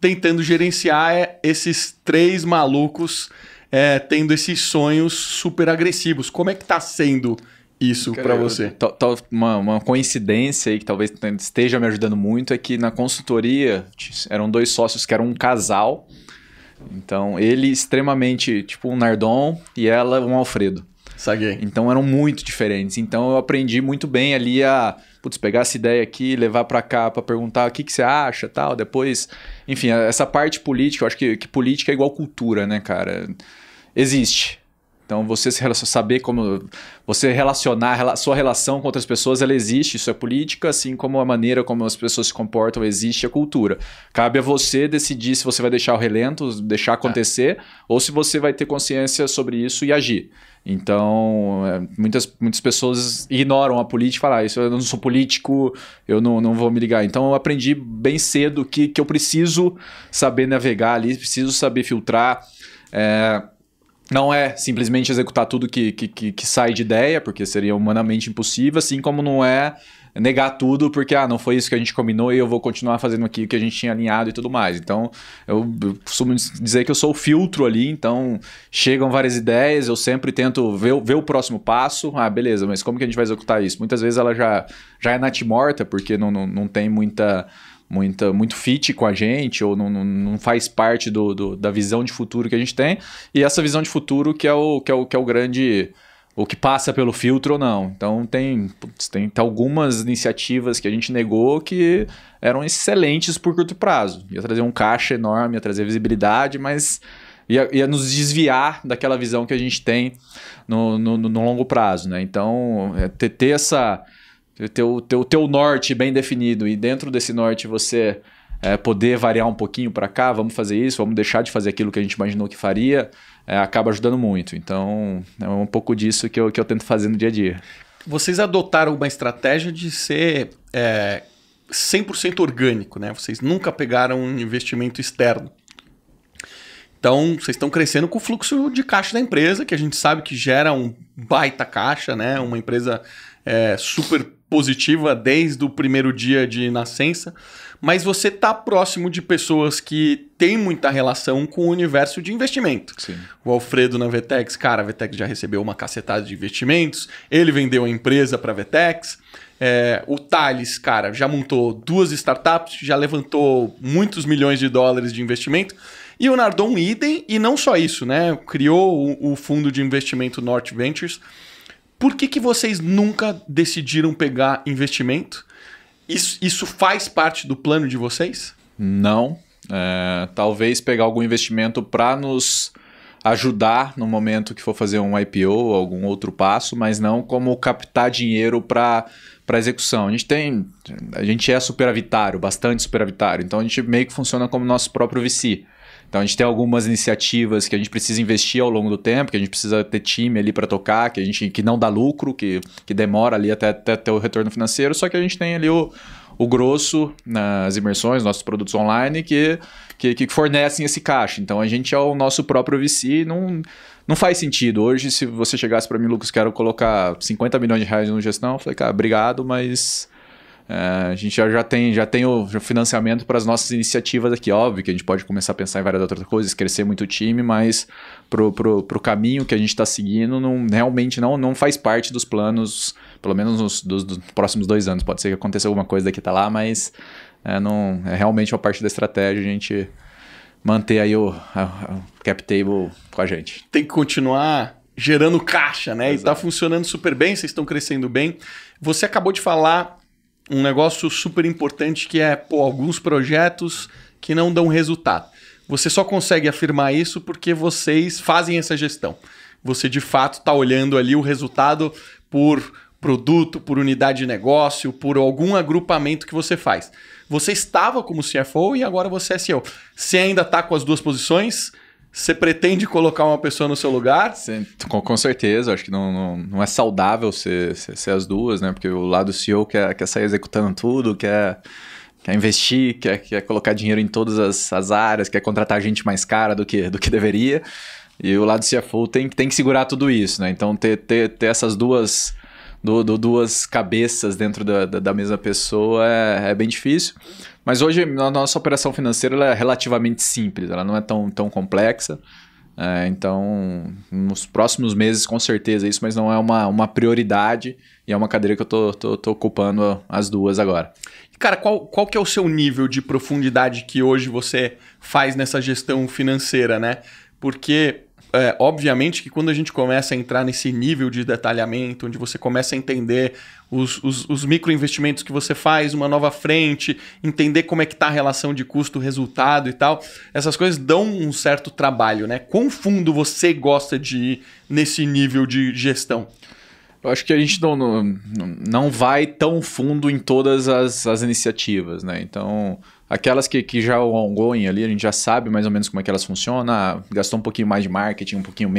tentando gerenciar é, esses três malucos é, tendo esses sonhos super agressivos. Como é que tá sendo isso para você? Uma, uma coincidência aí que talvez esteja me ajudando muito é que na consultoria eram dois sócios que eram um casal. Então, ele extremamente, tipo um Nardon e ela um Alfredo. Saguei. Então eram muito diferentes. Então eu aprendi muito bem ali a putz, pegar essa ideia aqui, levar para cá para perguntar o que, que você acha, tal. Depois, enfim, essa parte política, eu acho que, que política é igual cultura, né, cara? Existe. Então, você se saber como você relacionar, sua relação com outras pessoas, ela existe, isso é política, assim como a maneira como as pessoas se comportam, existe a cultura. Cabe a você decidir se você vai deixar o relento, deixar acontecer, é. ou se você vai ter consciência sobre isso e agir. Então, é, muitas, muitas pessoas ignoram a política e falam, ah, isso eu não sou político, eu não, não vou me ligar. Então, eu aprendi bem cedo que, que eu preciso saber navegar ali, preciso saber filtrar. É, não é simplesmente executar tudo que, que, que, que sai de ideia, porque seria humanamente impossível, assim como não é negar tudo porque, ah, não foi isso que a gente combinou e eu vou continuar fazendo aqui o que a gente tinha alinhado e tudo mais. Então, eu, eu costumo dizer que eu sou o filtro ali, então chegam várias ideias, eu sempre tento ver, ver o próximo passo. Ah, beleza, mas como que a gente vai executar isso? Muitas vezes ela já, já é natimorta, porque não, não, não tem muita muita, muito fit com a gente, ou não, não, não faz parte do, do, da visão de futuro que a gente tem. E essa visão de futuro que é o, que é o, que é o grande. O que passa pelo filtro ou não. Então, tem, tem algumas iniciativas que a gente negou que eram excelentes por curto prazo. Ia trazer um caixa enorme, ia trazer visibilidade, mas ia, ia nos desviar daquela visão que a gente tem no, no, no longo prazo. Né? Então, é ter, ter essa teu, teu, teu norte bem definido e dentro desse norte você é, poder variar um pouquinho para cá, vamos fazer isso, vamos deixar de fazer aquilo que a gente imaginou que faria, é, acaba ajudando muito. Então, é um pouco disso que eu, que eu tento fazer no dia a dia. Vocês adotaram uma estratégia de ser é, 100% orgânico, né? Vocês nunca pegaram um investimento externo. Então, vocês estão crescendo com o fluxo de caixa da empresa, que a gente sabe que gera um baita caixa, né? Uma empresa é, super positiva desde o primeiro dia de nascença. Mas você está próximo de pessoas que têm muita relação com o universo de investimento. Sim. O Alfredo na Vetex, cara, a Vetex já recebeu uma cacetada de investimentos, ele vendeu a empresa para a Vetex. É, o Thales, cara, já montou duas startups, já levantou muitos milhões de dólares de investimento. E o Nardon idem, e não só isso, né? Criou o, o fundo de investimento North Ventures. Por que, que vocês nunca decidiram pegar investimento? Isso, isso faz parte do plano de vocês? Não. É, talvez pegar algum investimento para nos ajudar no momento que for fazer um IPO ou algum outro passo, mas não como captar dinheiro para para execução. A gente tem, a gente é superavitário, bastante superavitário, então a gente meio que funciona como nosso próprio VC. Então a gente tem algumas iniciativas que a gente precisa investir ao longo do tempo, que a gente precisa ter time ali para tocar, que a gente que não dá lucro, que, que demora ali até, até ter o retorno financeiro, só que a gente tem ali o, o grosso nas imersões, nossos produtos online, que, que, que fornecem esse caixa. Então a gente é o nosso próprio VC, não, não faz sentido. Hoje, se você chegasse para mim, Lucas, quero colocar 50 milhões de reais no gestão, eu falei, cara, obrigado, mas é, a gente já, já, tem, já tem o financiamento para as nossas iniciativas aqui. Óbvio que a gente pode começar a pensar em várias outras coisas, crescer muito o time, mas pro, pro, pro caminho que a gente está seguindo, não, realmente não, não faz parte dos planos, pelo menos nos dos, dos próximos dois anos. Pode ser que aconteça alguma coisa daqui tá lá, mas é, não, é realmente uma parte da estratégia a gente manter aí o, a, a cap table com a gente. Tem que continuar gerando caixa, né? Exato. E tá funcionando super bem, vocês estão crescendo bem. Você acabou de falar um negócio super importante que é pô, alguns projetos que não dão resultado. Você só consegue afirmar isso porque vocês fazem essa gestão. Você de fato está olhando ali o resultado por produto, por unidade de negócio, por algum agrupamento que você faz. Você estava como CFO e agora você é CEO. Você ainda está com as duas posições? Você pretende colocar uma pessoa no seu lugar? Com, com certeza. Acho que não, não, não é saudável ser, ser, ser, as duas, né? Porque o lado CEO quer, quer sair executando tudo, quer, quer investir, quer, quer colocar dinheiro em todas as, as áreas, quer contratar gente mais cara do que, do que deveria. E o lado CFO tem, tem que segurar tudo isso, né? Então, ter, ter, ter essas duas, do, duas cabeças dentro da, da, da mesma pessoa é, é bem difícil. Mas hoje a nossa operação financeira é relativamente simples, ela não é tão, tão complexa. É, então, nos próximos meses, com certeza, isso, mas não é uma, uma prioridade e é uma cadeira que eu tô, tô, tô ocupando as duas agora. Cara, qual, qual que é o seu nível de profundidade que hoje você faz nessa gestão financeira, né? Porque é, obviamente que quando a gente começa a entrar nesse nível de detalhamento, onde você começa a entender os, os, os microinvestimentos que você faz, uma nova frente, entender como é que está a relação de custo-resultado e tal, essas coisas dão um certo trabalho, né? Quão fundo você gosta de ir nesse nível de gestão? Eu acho que a gente não, não, não vai tão fundo em todas as, as iniciativas, né? Então, Aquelas que, que já o ongoing ali, a gente já sabe mais ou menos como é que elas funcionam. Ah, gastou um pouquinho mais de marketing, um pouquinho,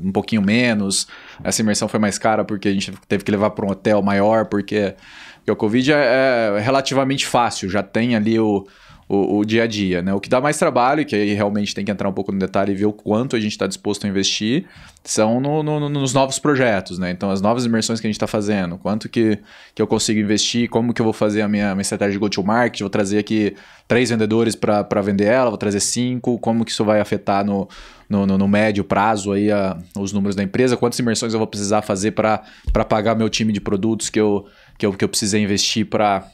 um pouquinho menos. Essa imersão foi mais cara porque a gente teve que levar para um hotel maior, porque, porque o Covid é, é relativamente fácil, já tem ali o, o, o, dia a dia. Né? O que dá mais trabalho, que aí realmente tem que entrar um pouco no detalhe e ver o quanto a gente está disposto a investir, são no, no, nos novos projetos. Né? Então, as novas imersões que a gente está fazendo, quanto que, que eu consigo investir, como que eu vou fazer a minha, minha estratégia de go-to-market, vou trazer aqui três vendedores para vender ela, vou trazer cinco, como que isso vai afetar no, no, no, no médio prazo aí a, os números da empresa, quantas imersões eu vou precisar fazer para pagar meu time de produtos que eu, que eu, que eu precisei investir para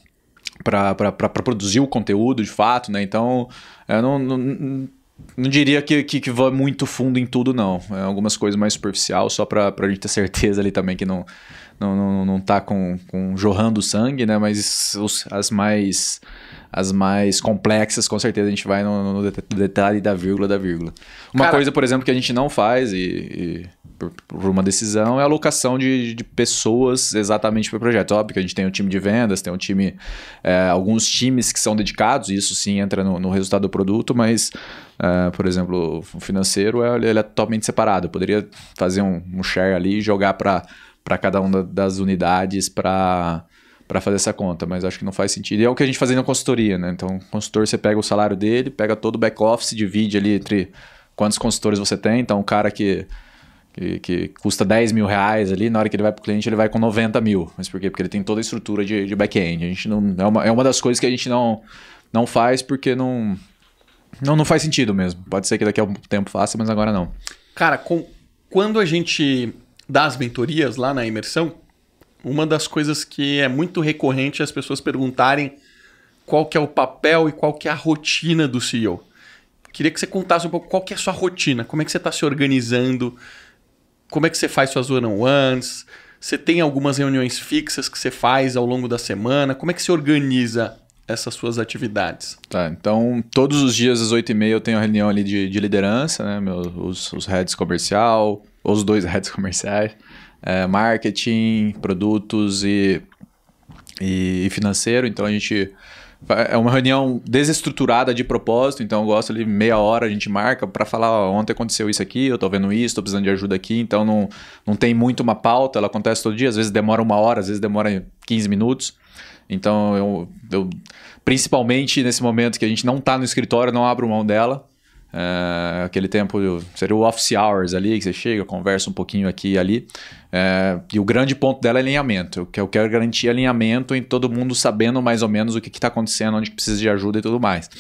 para produzir o conteúdo de fato, né? Então, eu não, não, não diria que, que, que vai muito fundo em tudo, não. É algumas coisas mais superficial, só para a gente ter certeza ali também que não, não, não, não tá com, com jorrando sangue, né? Mas os, as mais as mais complexas, com certeza a gente vai no, no detalhe da vírgula da vírgula. Uma Cara... coisa, por exemplo, que a gente não faz e, e por, uma decisão é a alocação de, de pessoas exatamente para o projeto. Óbvio que a gente tem um time de vendas, tem um time, é, alguns times que são dedicados, isso sim entra no, no resultado do produto, mas, é, por exemplo, o financeiro ele é totalmente separado. Eu poderia fazer um, um share ali e jogar para cada uma das unidades para para fazer essa conta, mas acho que não faz sentido. E é o que a gente faz na consultoria, né? Então, o consultor, você pega o salário dele, pega todo o back-office, divide ali entre quantos consultores você tem. Então, o cara que que, que, custa 10 mil reais ali, na hora que ele vai para o cliente, ele vai com 90 mil. Mas por quê? Porque ele tem toda a estrutura de, de back-end. A gente não. É uma, é uma das coisas que a gente não, não faz porque não, não. Não faz sentido mesmo. Pode ser que daqui a um tempo faça, mas agora não. Cara, com, quando a gente dá as mentorias lá na imersão, uma das coisas que é muito recorrente é as pessoas perguntarem qual que é o papel e qual que é a rotina do CEO. Queria que você contasse um pouco qual que é a sua rotina, como é que você está se organizando, como é que você faz suas one-on-ones? Você tem algumas reuniões fixas que você faz ao longo da semana? Como é que você organiza essas suas atividades? Tá, então todos os dias às 8h30 eu tenho a reunião ali de, de liderança, né? Meus, os, os heads comercial, os dois heads comerciais, é, marketing, produtos e, e financeiro. Então a gente é uma reunião desestruturada de propósito, então eu gosto ali meia hora a gente marca para falar, ó, ontem aconteceu isso aqui, eu tô vendo isso, tô precisando de ajuda aqui, então não, não tem muito uma pauta, ela acontece todo dia, às vezes demora uma hora, às vezes demora 15 minutos. Então eu, eu principalmente nesse momento que a gente não tá no escritório, não abro mão dela. É, aquele tempo seria o office hours ali, que você chega, conversa um pouquinho aqui e ali. É, e o grande ponto dela é alinhamento. Eu quero garantir alinhamento em todo mundo sabendo mais ou menos o que está acontecendo, onde precisa de ajuda e tudo mais.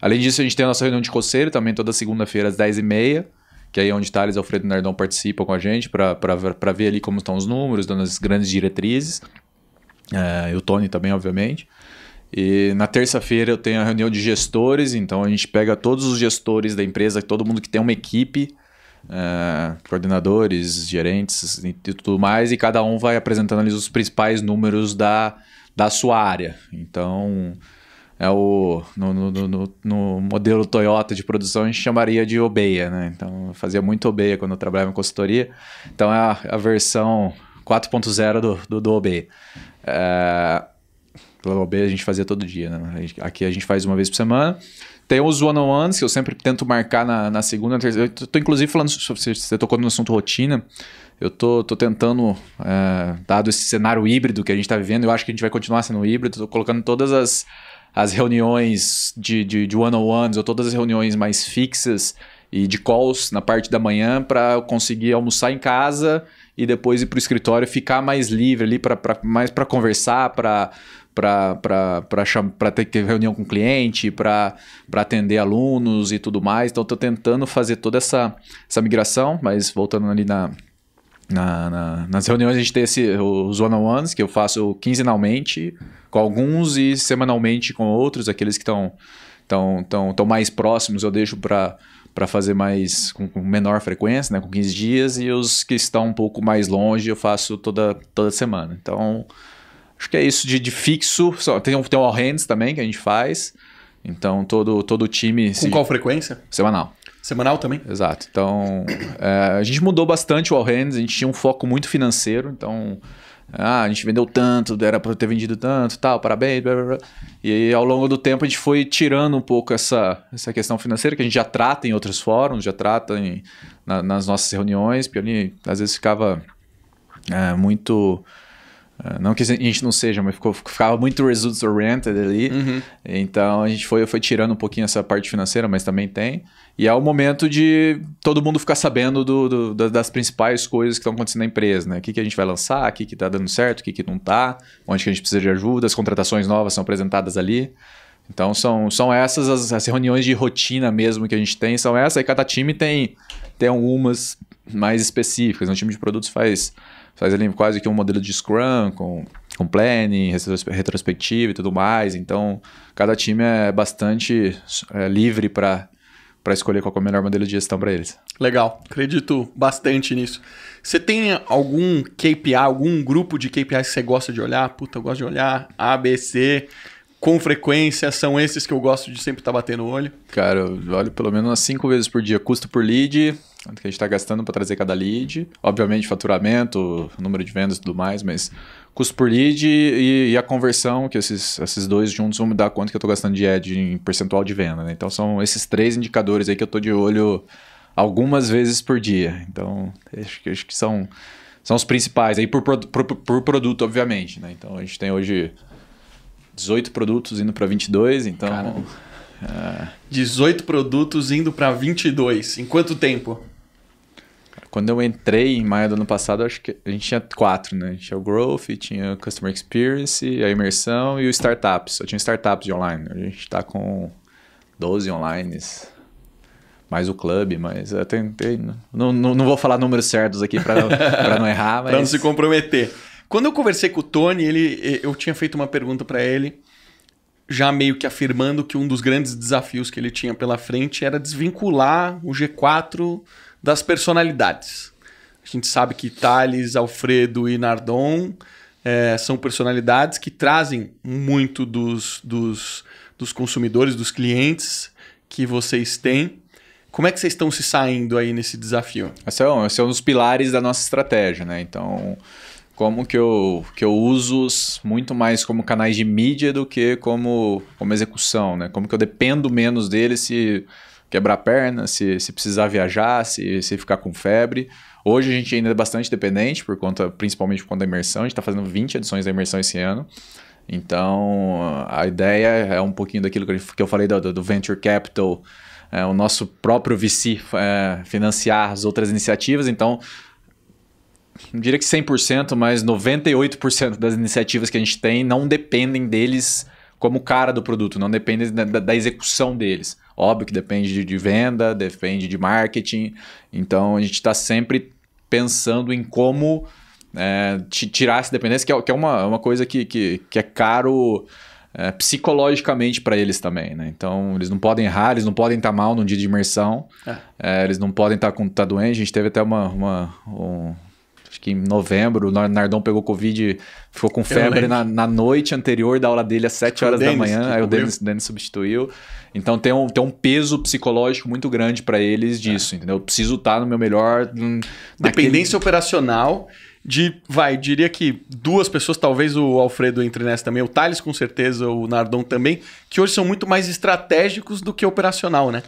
Além disso, a gente tem a nossa reunião de conselho também toda segunda-feira às 10h30, que aí é onde Thales Alfredo Nardão participam com a gente para ver ali como estão os números, dando as grandes diretrizes. É, e o Tony também, obviamente. E na terça-feira eu tenho a reunião de gestores, então a gente pega todos os gestores da empresa, todo mundo que tem uma equipe, uh, coordenadores, gerentes e tudo mais, e cada um vai apresentando ali os principais números da, da sua área. Então, é o no, no, no, no, modelo Toyota de produção a gente chamaria de obeia, né? Então, eu fazia muito obeia quando eu trabalhava em consultoria. Então, é a, a versão 4.0 do, do, do obeia. É, A gente fazia todo dia, né? Aqui a gente faz uma vez por semana. Tem os one-on-ones que eu sempre tento marcar na, na segunda, terceira. Eu tô, inclusive falando, você, você tocou no assunto rotina. Eu tô, tô tentando, é, dado esse cenário híbrido que a gente está vivendo, eu acho que a gente vai continuar sendo híbrido. Tô colocando todas as, as reuniões de, de, de one-on-ones ou todas as reuniões mais fixas e de calls na parte da manhã para conseguir almoçar em casa e depois ir para o escritório ficar mais livre ali para mais para conversar, para para ter reunião com cliente, para atender alunos e tudo mais. Então, estou tentando fazer toda essa, essa migração, mas voltando ali na, na, na, nas reuniões, a gente tem esse, os one-on-ones, que eu faço quinzenalmente com alguns e semanalmente com outros, aqueles que estão tão, tão, tão mais próximos eu deixo para para fazer mais com, com, menor frequência, né, com 15 dias, e os que estão um pouco mais longe eu faço toda, toda semana. Então, Acho que é isso de, de fixo. Tem, tem o All Hands também que a gente faz. Então todo, todo o time. Com se... qual frequência? Semanal. Semanal também? Exato. Então é, a gente mudou bastante o All Hands, a gente tinha um foco muito financeiro. Então ah, a gente vendeu tanto, era para ter vendido tanto, tal, parabéns. Blá, blá, blá. E ao longo do tempo a gente foi tirando um pouco essa, essa questão financeira que a gente já trata em outros fóruns, já trata em, na, nas nossas reuniões, porque ali às vezes ficava é, muito não que a gente não seja, mas ficou, ficava muito results oriented ali. Uhum. Então a gente foi, foi tirando um pouquinho essa parte financeira, mas também tem. E é o momento de todo mundo ficar sabendo do, do, das principais coisas que estão acontecendo na empresa, né? O que, que a gente vai lançar, o que está dando certo, o que, que não está, onde que a gente precisa de ajuda, as contratações novas são apresentadas ali. Então são, são essas as, as reuniões de rotina mesmo que a gente tem, são essas, e cada time tem, tem algumas mais específicas. Um time de produtos faz faz ali quase que um modelo de Scrum com, com planning, retrospectiva e tudo mais. Então, cada time é bastante é, livre para para escolher qual é o melhor modelo de gestão para eles. Legal, acredito bastante nisso. Você tem algum KPI, algum grupo de KPIs que você gosta de olhar? Puta, eu gosto de olhar A, B, C, com frequência, são esses que eu gosto de sempre estar tá batendo o olho? Cara, eu olho pelo menos umas cinco vezes por dia. Custo por lead, quanto que a gente está gastando para trazer cada lead. Obviamente, faturamento, número de vendas e tudo mais, mas custo por lead e, e, a conversão, que esses, esses dois juntos vão me dar quanto que eu estou gastando de ad em percentual de venda. Né? Então, são esses três indicadores aí que eu estou de olho algumas vezes por dia. Então, acho que, acho que são, são os principais. Aí por, por, por produto, obviamente. Né? Então, a gente tem hoje 18 produtos indo para 22, então... É... 18 produtos indo para 22. Em quanto tempo? Quando eu entrei em maio do ano passado, acho que a gente tinha quatro, né? Tinha o Growth, tinha o Customer Experience, a imersão e o Startups. Só tinha Startups de online. A gente está com 12 online, mais o clube, mas eu tentei. Não, não, não vou falar números certos aqui para não, não errar. Mas... para não se comprometer. Quando eu conversei com o Tony, ele, eu tinha feito uma pergunta para ele, já meio que afirmando que um dos grandes desafios que ele tinha pela frente era desvincular o G4 das personalidades. A gente sabe que Thales, Alfredo e Nardon é, são personalidades que trazem muito dos, dos, dos consumidores, dos clientes que vocês têm. Como é que vocês estão se saindo aí nesse desafio? Esse é um, esse é um dos pilares da nossa estratégia, né? Então, como que eu, que eu uso muito mais como canais de mídia do que como, como execução, né? Como que eu dependo menos deles se quebrar perna, se, se precisar viajar, se, se ficar com febre. Hoje a gente ainda é bastante dependente, por conta, principalmente por conta da imersão. A gente está fazendo 20 edições da imersão esse ano. Então, a ideia é um pouquinho daquilo que eu falei do, do Venture Capital, é, o nosso próprio VC é, financiar as outras iniciativas. Então, não diria que 100%, mas 98% das iniciativas que a gente tem não dependem deles como cara do produto, não dependem da, da execução deles. Óbvio que depende de, venda, depende de marketing, então a gente está sempre pensando em como é, tirar essa dependência, que é, que é uma, uma coisa que, que, que é caro é, psicologicamente para eles também, né? Então, eles não podem errar, eles não podem estar tá mal num dia de imersão, é. É, eles não podem estar tá, tá doente. A gente teve até uma, uma um, que em novembro, o Nardon pegou Covid, ficou com febre na, na, noite anterior da aula dele às 7 horas da manhã, aí o Denis, Denis substituiu. Então tem um, tem um peso psicológico muito grande para eles disso, é. entendeu? Eu preciso estar no meu melhor. Dependência naquele... operacional de, vai, diria que duas pessoas, talvez o Alfredo entre nessa também, o Thales com certeza, o Nardon também, que hoje são muito mais estratégicos do que operacional, né?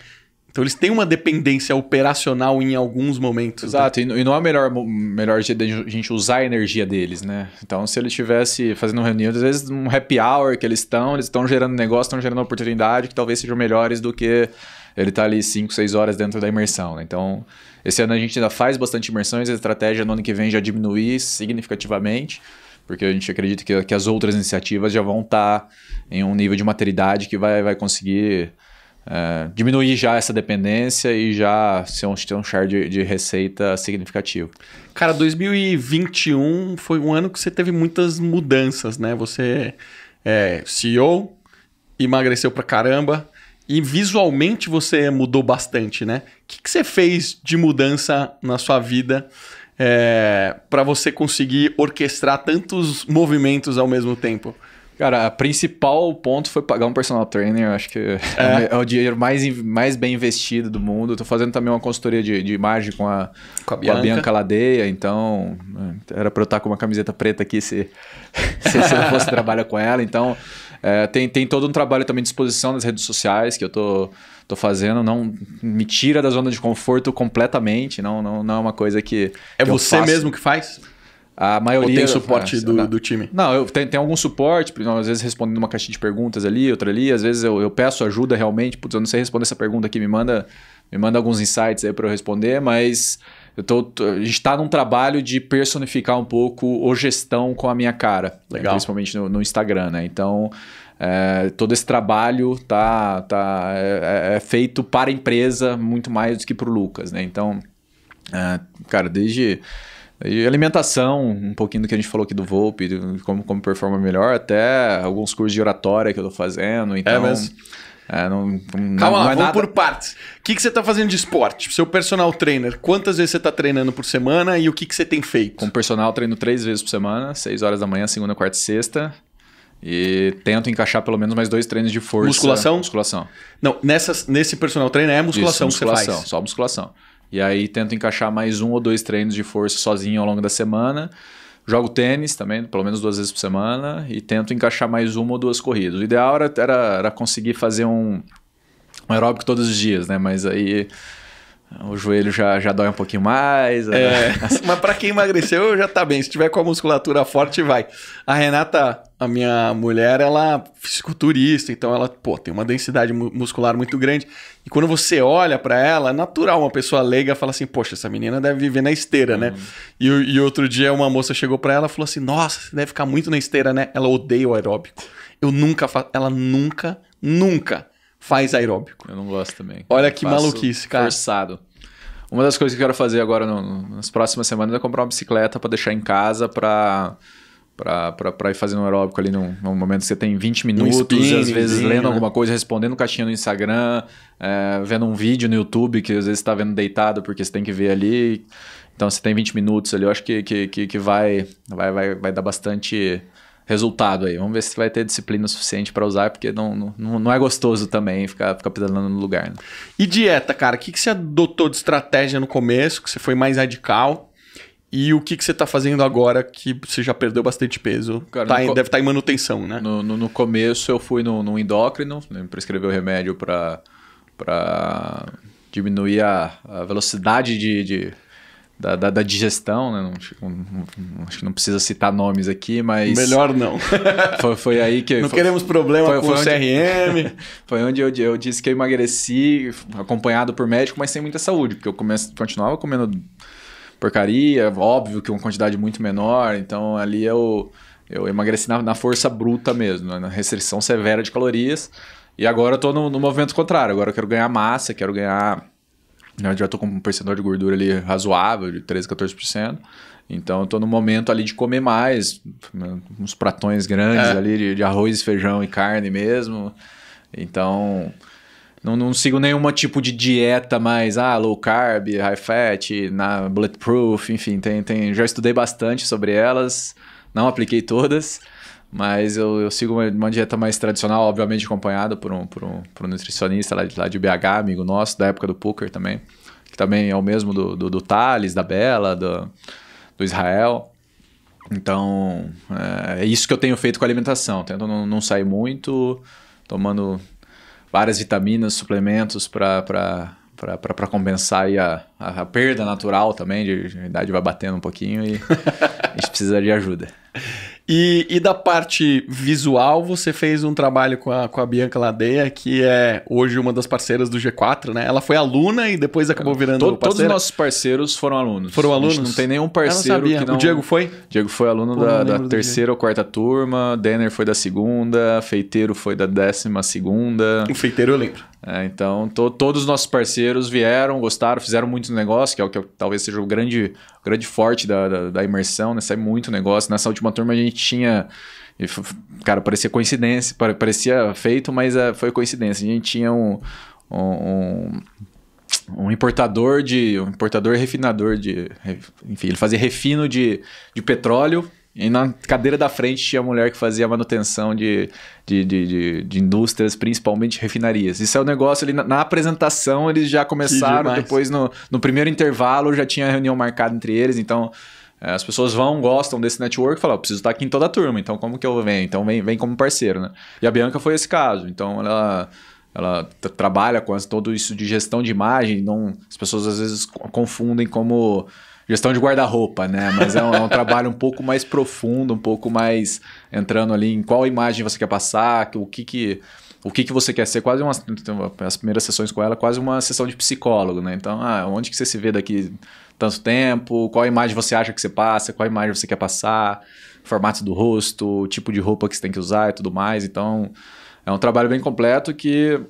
Então eles têm uma dependência operacional em alguns momentos. Né? Exato, né? e não é o melhor, melhor jeito de a gente usar a energia deles, né? Então, se ele estivesse fazendo reunião, às vezes um happy hour que eles estão, eles estão gerando negócio, estão gerando oportunidade que talvez sejam melhores do que ele estar tá ali 5, 6 horas dentro da imersão. Né? Então, esse ano a gente ainda faz bastante imersões, a estratégia no ano que vem já diminuir significativamente, porque a gente acredita que, que as outras iniciativas já vão estar tá em um nível de maturidade que vai, vai conseguir é, diminuir já essa dependência e já ser um, ter um share de, de receita significativo. Cara, 2021 foi um ano que você teve muitas mudanças, né? Você é CEO, emagreceu pra caramba e visualmente você mudou bastante, né? O que, que você fez de mudança na sua vida é, para você conseguir orquestrar tantos movimentos ao mesmo tempo? Cara, o principal ponto foi pagar um personal trainer. Eu acho que é, é, o dinheiro mais, mais bem investido do mundo. Estou fazendo também uma consultoria de, de imagem com a, com a, Bianca. Com a Bianca Ladeia. Então, era para eu estar com uma camiseta preta aqui se, se, se não fosse trabalhar com ela. Então, é, tem, tem todo um trabalho também de exposição nas redes sociais que eu tô, tô fazendo. Não me tira da zona de conforto completamente. Não, não, não é uma coisa que. É que você mesmo que faz? A maioria. Ou tem suporte é, do, do time? Não, eu tenho, tenho algum suporte, às vezes respondendo uma caixinha de perguntas ali, outra ali. Às vezes eu, eu peço ajuda realmente. Putz, eu não sei responder essa pergunta aqui, me manda, me manda alguns insights aí para eu responder, mas eu tô, a gente está num trabalho de personificar um pouco o gestão com a minha cara. Né, Legal. Né? Principalmente no, no, Instagram, né? Então. É, todo esse trabalho tá, tá, é, é, feito para a empresa muito mais do que para o Lucas, né? Então, é, cara, desde e alimentação, um pouquinho do que a gente falou aqui do Volpe, como, como performa melhor, até alguns cursos de oratória que eu tô fazendo. Então, é mesmo? É, não, Calma não, lá, é vamos nada... por partes. O que, que você está fazendo de esporte? Seu personal trainer, quantas vezes você está treinando por semana e o que, que você tem feito? Com personal, treino três vezes por semana, 6 horas da manhã, segunda, quarta e sexta. E tento encaixar pelo menos mais dois treinos de força. Musculação? Musculação. Não, nessas, nesse personal trainer é musculação, Isso, musculação que você faz? só musculação. E aí tento encaixar mais um ou dois treinos de força sozinho ao longo da semana. Jogo tênis também, pelo menos duas vezes por semana, e tento encaixar mais uma ou duas corridas. O ideal era, era, era conseguir fazer um, um aeróbico todos os dias, né? Mas aí o joelho já, já dói um pouquinho mais. Né? É, mas para quem emagreceu já tá bem. Se tiver com a musculatura forte, vai. A Renata, a minha mulher, ela é fisiculturista, então ela, pô, tem uma densidade muscular muito grande. E quando você olha para ela, é natural uma pessoa leiga fala assim: Poxa, essa menina deve viver na esteira, né? uhum. né? E, e outro dia uma moça chegou para ela e falou assim: Nossa, você deve ficar muito na esteira, né? Ela odeia o aeróbico. Eu nunca faço. Ela nunca, nunca faz aeróbico. Eu não gosto também. Olha que maluquice, cara. Forçado. Uma das coisas que eu quero fazer agora no, nas próximas semanas é comprar uma bicicleta para deixar em casa para para ir fazendo um aeróbico ali num, num, momento que você tem 20 minutos, um spinning, às vezes lendo né? alguma coisa, respondendo caixinha no Instagram, é, vendo um vídeo no YouTube que às vezes está vendo deitado porque você tem que ver ali. Então você tem 20 minutos ali, eu acho que, que, que, que vai, vai, vai, vai dar bastante resultado aí. Vamos ver se vai ter disciplina suficiente para usar, porque não, não, não é gostoso também ficar, ficar pedalando no lugar. Né? E dieta, cara? O que, que você adotou de estratégia no começo, que você foi mais radical? E o que, que você está fazendo agora que você já perdeu bastante peso? Cara, tá em, deve estar tá em manutenção, né? No, no, no, começo eu fui no, no endócrino, né, prescreveu remédio para diminuir a, a velocidade de, de da, da, da, digestão, né? Não, não, acho que não precisa citar nomes aqui, mas. Melhor não. foi, foi aí que. Não foi, queremos problema foi, com o CRM. foi onde eu, eu disse que eu emagreci, acompanhado por médico, mas sem muita saúde, porque eu comece, continuava comendo porcaria, óbvio que uma quantidade muito menor, então ali eu, eu emagreci na, na força bruta mesmo, né? na restrição severa de calorias. E agora eu tô no, no movimento contrário, agora eu quero ganhar massa, quero ganhar eu já estou com um percentual de gordura ali razoável, de 13, 14%. Então eu estou no momento ali de comer mais, uns pratões grandes é. ali de, de, arroz, feijão e carne mesmo. Então não, não sigo nenhuma tipo de dieta mais ah, low carb, high fat, na bulletproof, enfim, tem, tem, já estudei bastante sobre elas, não apliquei todas. Mas eu, eu sigo uma, uma, dieta mais tradicional, obviamente acompanhada por um, por um, por um nutricionista lá de, lá de BH, amigo nosso, da época do Puker também. Que também é o mesmo do, do, do Thales, da Bela, do, do Israel. Então, é, é isso que eu tenho feito com a alimentação. Tento não, não sair muito, tomando várias vitaminas, suplementos para para compensar a, a, a, perda natural também, de, a idade vai batendo um pouquinho e a gente precisa de ajuda. E, e, da parte visual, você fez um trabalho com a, com a Bianca Ladeia, que é hoje uma das parceiras do G4, né? Ela foi aluna e depois acabou virando Todo, Todos os nossos parceiros foram alunos. Foram alunos? não tem nenhum parceiro que não... O Diego foi? Diego foi aluno Pô, da, da terceira ou quarta turma, Denner foi da segunda, Feiteiro foi da décima segunda. O Feiteiro eu lembro. É, então, to, todos os nossos parceiros vieram, gostaram, fizeram muito negócio, que é o que talvez seja o grande, o grande forte da, da, da, imersão, né? Sai muito negócio. Nessa última turma a gente tinha. Cara, parecia coincidência, parecia feito, mas uh, foi coincidência. A gente tinha um, um, um importador de. um importador refinador de. Enfim, ele fazia refino de, de petróleo e na cadeira da frente tinha a mulher que fazia manutenção de, de, de, de, de indústrias, principalmente refinarias. Isso é o um negócio ali. Na, na, apresentação, eles já começaram, depois no, no primeiro intervalo já tinha reunião marcada entre eles, então. É, as pessoas vão, gostam desse network e falam, preciso estar aqui em toda a turma, então como que eu venho? Então vem, vem como parceiro, né? E a Bianca foi esse caso. Então ela, ela trabalha com todo isso de gestão de imagem, não, as pessoas às vezes confundem como gestão de guarda-roupa, né? Mas é um, é um trabalho um pouco mais profundo, um pouco mais entrando ali em qual imagem você quer passar, o que que o que, que você quer ser, quase uma, as primeiras sessões com ela, quase uma sessão de psicólogo, né? Então, ah, onde que você se vê daqui tanto tempo, qual imagem você acha que você passa, qual imagem você quer passar, formato do rosto, tipo de roupa que você tem que usar e tudo mais. Então, é um trabalho bem completo que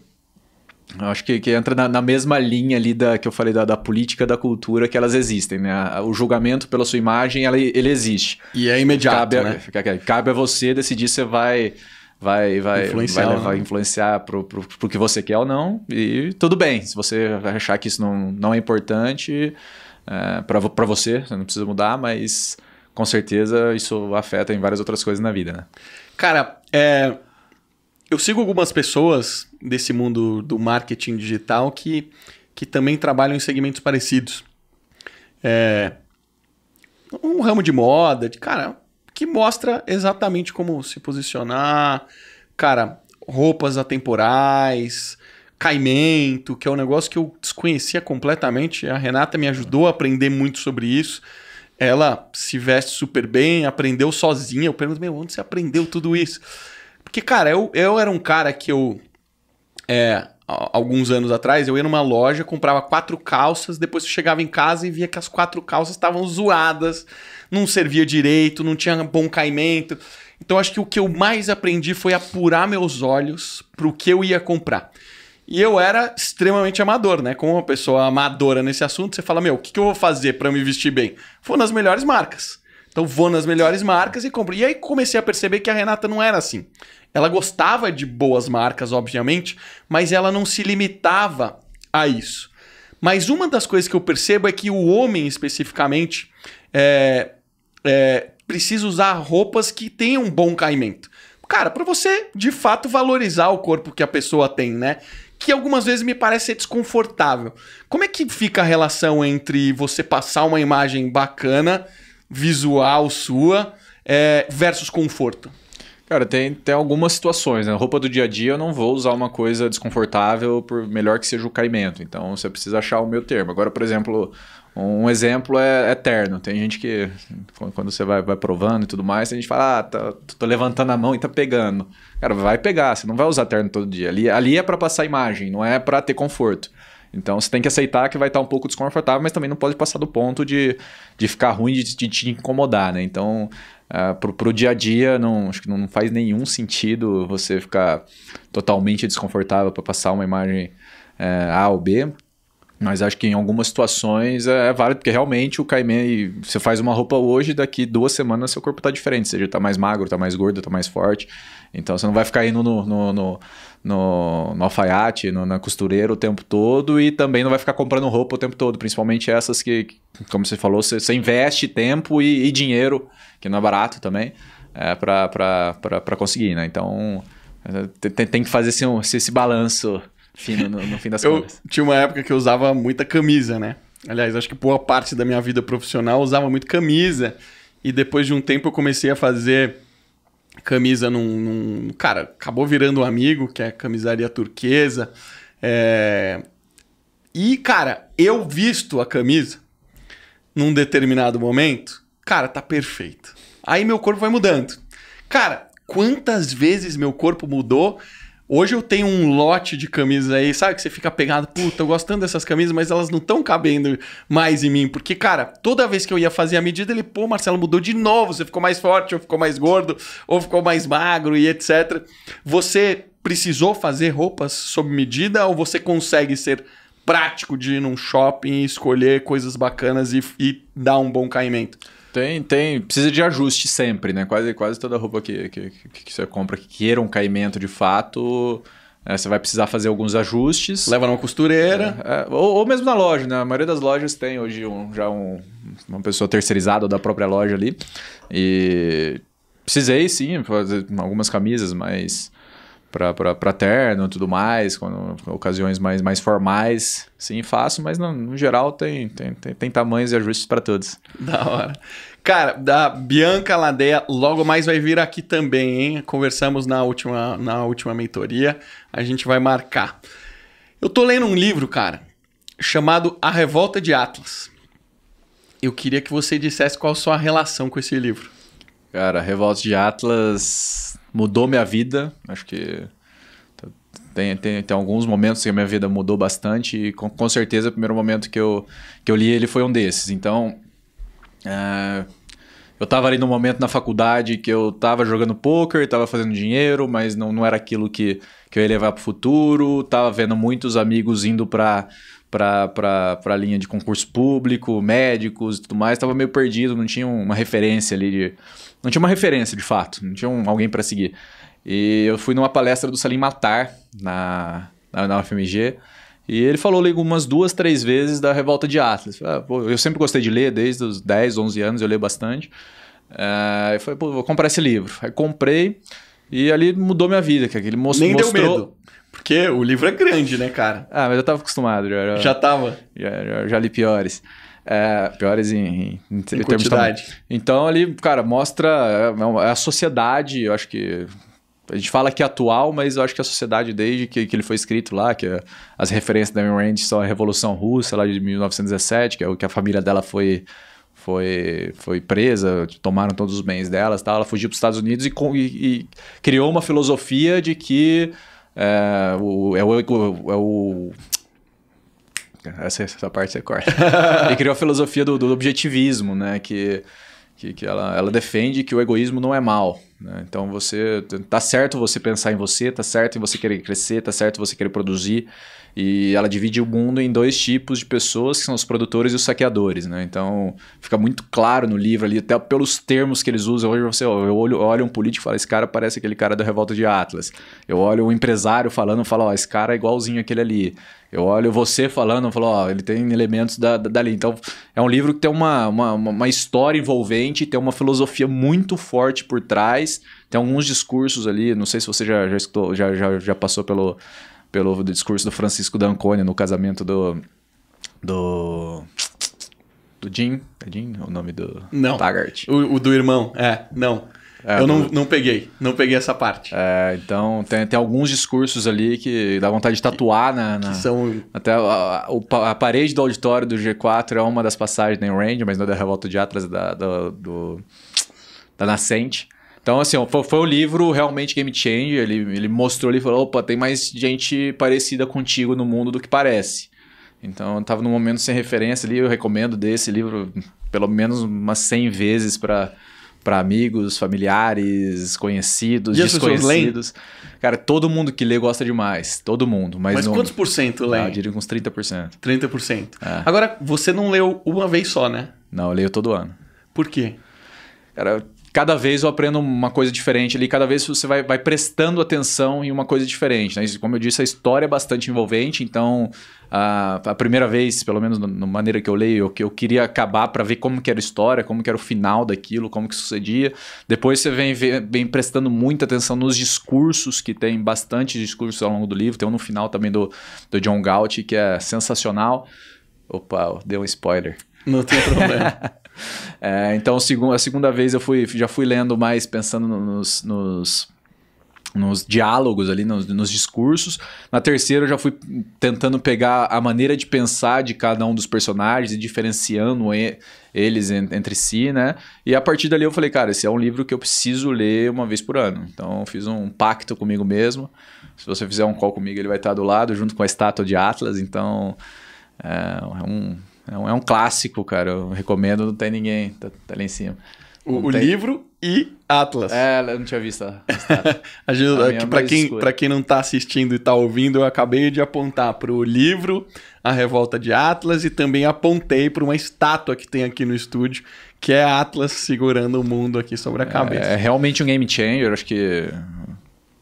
acho que, que entra na, na, mesma linha ali da que eu falei da, da, política da cultura que elas existem, né? O julgamento pela sua imagem, ela, ele existe. E é imediato, cabe né? A, cabe a você decidir se vai vai, vai, Influenciar vai, vai não. influenciar pro, pro, pro que você quer ou não. E tudo bem, se você achar que isso não, não é importante é, para você, você não precisa mudar, mas com certeza isso afeta em várias outras coisas na vida, né? Cara, é, eu sigo algumas pessoas desse mundo do marketing digital que, que também trabalham em segmentos parecidos. É, um ramo de moda, de cara, que mostra exatamente como se posicionar, cara, roupas atemporais, caimento, que é um negócio que eu desconhecia completamente. A Renata me ajudou a aprender muito sobre isso. Ela se veste super bem, aprendeu sozinha. Eu pergunto, meu, onde você aprendeu tudo isso? Porque, cara, eu, eu era um cara que eu. É, alguns anos atrás, eu ia numa loja, comprava quatro calças, depois eu chegava em casa e via que as quatro calças estavam zoadas, não servia direito, não tinha bom caimento. Então acho que o que eu mais aprendi foi apurar meus olhos pro que eu ia comprar. E eu era extremamente amador, né? Como uma pessoa amadora nesse assunto, você fala, meu, o que, que eu vou fazer para me vestir bem? Vou nas melhores marcas. Então vou nas melhores marcas e compro. E aí comecei a perceber que a Renata não era assim. Ela gostava de boas marcas, obviamente, mas ela não se limitava a isso. Mas uma das coisas que eu percebo é que o homem, especificamente, é, é, precisa usar roupas que tenham um bom caimento. Cara, para você de fato valorizar o corpo que a pessoa tem, né? Que algumas vezes me parece ser desconfortável. Como é que fica a relação entre você passar uma imagem bacana, visual sua, é, versus conforto? Cara, tem, tem algumas situações, né? Roupa do dia a dia eu não vou usar uma coisa desconfortável por melhor que seja o caimento. Então você precisa achar o meu termo. Agora, por exemplo, um exemplo é, é terno. Tem gente que, quando você vai, vai provando e tudo mais, tem gente fala, ah, tá, tô levantando a mão e tá pegando. Cara, vai pegar, você não vai usar terno todo dia. Ali, ali é para passar imagem, não é para ter conforto. Então você tem que aceitar que vai estar um pouco desconfortável, mas também não pode passar do ponto de, de ficar ruim, de, de te incomodar, né? Então, uh, pro, pro dia a dia, não, acho que não faz nenhum sentido você ficar totalmente desconfortável para passar uma imagem uh, A ou B. Mas acho que em algumas situações é, é válido, porque realmente o caimento. Você faz uma roupa hoje, daqui duas semanas seu corpo tá diferente. Seja tá mais magro, tá mais gordo, tá mais forte. Então você não vai ficar indo no, no, no, no, no alfaiate, no, na costureira o tempo todo e também não vai ficar comprando roupa o tempo todo. Principalmente essas que, como você falou, você, você investe tempo e, e dinheiro, que não é barato também, é, para conseguir, né? Então tem, tem que fazer esse, esse, esse balanço fino no, no fim das eu contas. tinha uma época que eu usava muita camisa, né? Aliás, acho que boa parte da minha vida profissional eu usava muito camisa. E depois de um tempo eu comecei a fazer camisa num. num cara, acabou virando um amigo, que é camisaria turquesa. É... E, cara, eu visto a camisa num determinado momento, cara, tá perfeito. Aí meu corpo vai mudando. Cara, quantas vezes meu corpo mudou? Hoje eu tenho um lote de camisas aí, sabe? Que você fica pegado, puta, eu gosto tanto dessas camisas, mas elas não estão cabendo mais em mim. Porque, cara, toda vez que eu ia fazer a medida, ele, pô, Marcelo, mudou de novo. Você ficou mais forte, ou ficou mais gordo, ou ficou mais magro e etc. Você precisou fazer roupas sob medida ou você consegue ser prático de ir num shopping e escolher coisas bacanas e, e dar um bom caimento? Tem, tem. Precisa de ajuste sempre, né? Quase, quase toda roupa que, que, que, você compra que queira um caimento de fato, né? você vai precisar fazer alguns ajustes. Leva numa costureira. É, é, ou, ou, mesmo na loja, né? A maioria das lojas tem hoje um, já um, uma pessoa terceirizada da própria loja ali. E precisei, sim, fazer algumas camisas, mas para terno e tudo mais, quando, ocasiões mais, mais formais, sim, faço, mas no, no geral tem, tem, tem, tem, tamanhos e ajustes para todos. Da hora. Cara, da Bianca Ladeia, logo mais vai vir aqui também, hein? Conversamos na última, na última mentoria, a gente vai marcar. Eu tô lendo um livro, cara, chamado A Revolta de Atlas. Eu queria que você dissesse qual a sua relação com esse livro. Cara, Revolta de Atlas mudou minha vida. Acho que tem, tem, tem alguns momentos que a minha vida mudou bastante e com, com certeza o primeiro momento que eu, que eu li ele foi um desses. Então, é, eu estava ali no momento na faculdade que eu estava jogando poker, estava fazendo dinheiro, mas não, não era aquilo que, que eu ia levar para o futuro. Tava vendo muitos amigos indo para para a linha de concurso público, médicos e tudo mais, estava meio perdido, não tinha uma referência ali de, não tinha uma referência de fato, não tinha um, alguém para seguir. E eu fui numa palestra do Salim Matar na, na, na UFMG. E ele falou umas duas, três vezes da revolta de Atlas. Ah, eu sempre gostei de ler, desde os 10, 11 anos eu leio bastante. Uh, eu falei, pô, vou comprar esse livro. Aí comprei e ali mudou minha vida, que ele mostrou... Nem deu medo. Porque o livro é grande, né, cara? Ah, mas eu tava acostumado. Já, já tava? Já, já, já li piores. É, piores em, em, em, em quantidade. De então ali, cara, mostra é, é a sociedade, eu acho que a gente fala que é atual, mas eu acho que a sociedade, desde que, que ele foi escrito lá, que é, as referências da Ayn Rand são a Revolução Russa, lá de 1917, que é o que a família dela foi, foi, foi presa, tomaram todos os bens delas, tal. ela fugiu para os Estados Unidos e, e, e, criou uma filosofia de que é, o, é, o, é o essa, essa parte você corta. e criou a filosofia do, do objetivismo, né? Que que, que ela, ela defende que o egoísmo não é mal. Né? Então você tá certo você pensar em você, tá certo em você querer crescer, tá certo você querer produzir. E ela divide o mundo em dois tipos de pessoas, que são os produtores e os saqueadores, né? Então, fica muito claro no livro ali, até pelos termos que eles usam. Hoje você, eu olho, olho um político e falo, esse cara parece aquele cara da revolta de Atlas. Eu olho um empresário falando e falo, ó, esse cara é igualzinho aquele ali. Eu olho você falando, eu falo, ó, ele tem elementos da, da, dali. Então, é um livro que tem uma, uma, uma história envolvente, tem uma filosofia muito forte por trás, tem alguns discursos ali, não sei se você já, já já, já, já passou pelo, pelo discurso do Francisco D'Anconi no casamento do... do do Jim, é Jim o nome do não, Taggart? O, o do irmão, é, não. É, eu não, não peguei, não peguei essa parte. É, então tem, tem alguns discursos ali que dá vontade de tatuar na. na são... Até a, a, a, parede do auditório do G4 é uma das passagens da Range, mas não é da Revolta de Atlas, da, do, do, da Nascente. Então, assim, foi, foi um livro realmente game changer. Ele, ele mostrou ali e falou: opa, tem mais gente parecida contigo no mundo do que parece. Então, eu tava num momento sem referência ali. Eu recomendo desse livro pelo menos umas 100 vezes para para amigos, familiares, conhecidos, e desconhecidos. Cara, todo mundo que lê gosta demais. Todo mundo. Mas, mas não... quantos por cento lê? Ah, eu diria uns 30%. 30%. É. Agora, você não leu uma vez só, né? Não, eu leio todo ano. Por quê? Cara, cada vez eu aprendo uma coisa diferente ali, cada vez você vai, vai prestando atenção em uma coisa diferente. Né? Como eu disse, a história é bastante envolvente, então a, a primeira vez, pelo menos na maneira que eu leio, eu, eu queria acabar para ver como que era a história, como que era o final daquilo, como que sucedia. Depois você vem, vem prestando muita atenção nos discursos, que tem bastante discursos ao longo do livro, tem um no final também do, do John Galt, que é sensacional. Opa, deu um spoiler. Não tem problema. é, então, a segunda vez eu fui, já fui lendo mais pensando nos, nos, nos diálogos ali, nos, nos, discursos. Na terceira eu já fui tentando pegar a maneira de pensar de cada um dos personagens e diferenciando eles entre si, né? E a partir dali eu falei, cara, esse é um livro que eu preciso ler uma vez por ano. Então eu fiz um pacto comigo mesmo. Se você fizer um call comigo, ele vai estar do lado, junto com a estátua de Atlas. Então é, é um é um, é um clássico, cara. Eu recomendo, não tem ninguém. Tá, tá lá em cima. O, o livro e Atlas. É, eu não tinha visto. Ajuda, para quem, pra quem não tá assistindo e tá ouvindo, eu acabei de apontar para o livro A Revolta de Atlas e também apontei para uma estátua que tem aqui no estúdio, que é Atlas segurando o mundo aqui sobre a é, cabeça. É realmente um game changer, acho que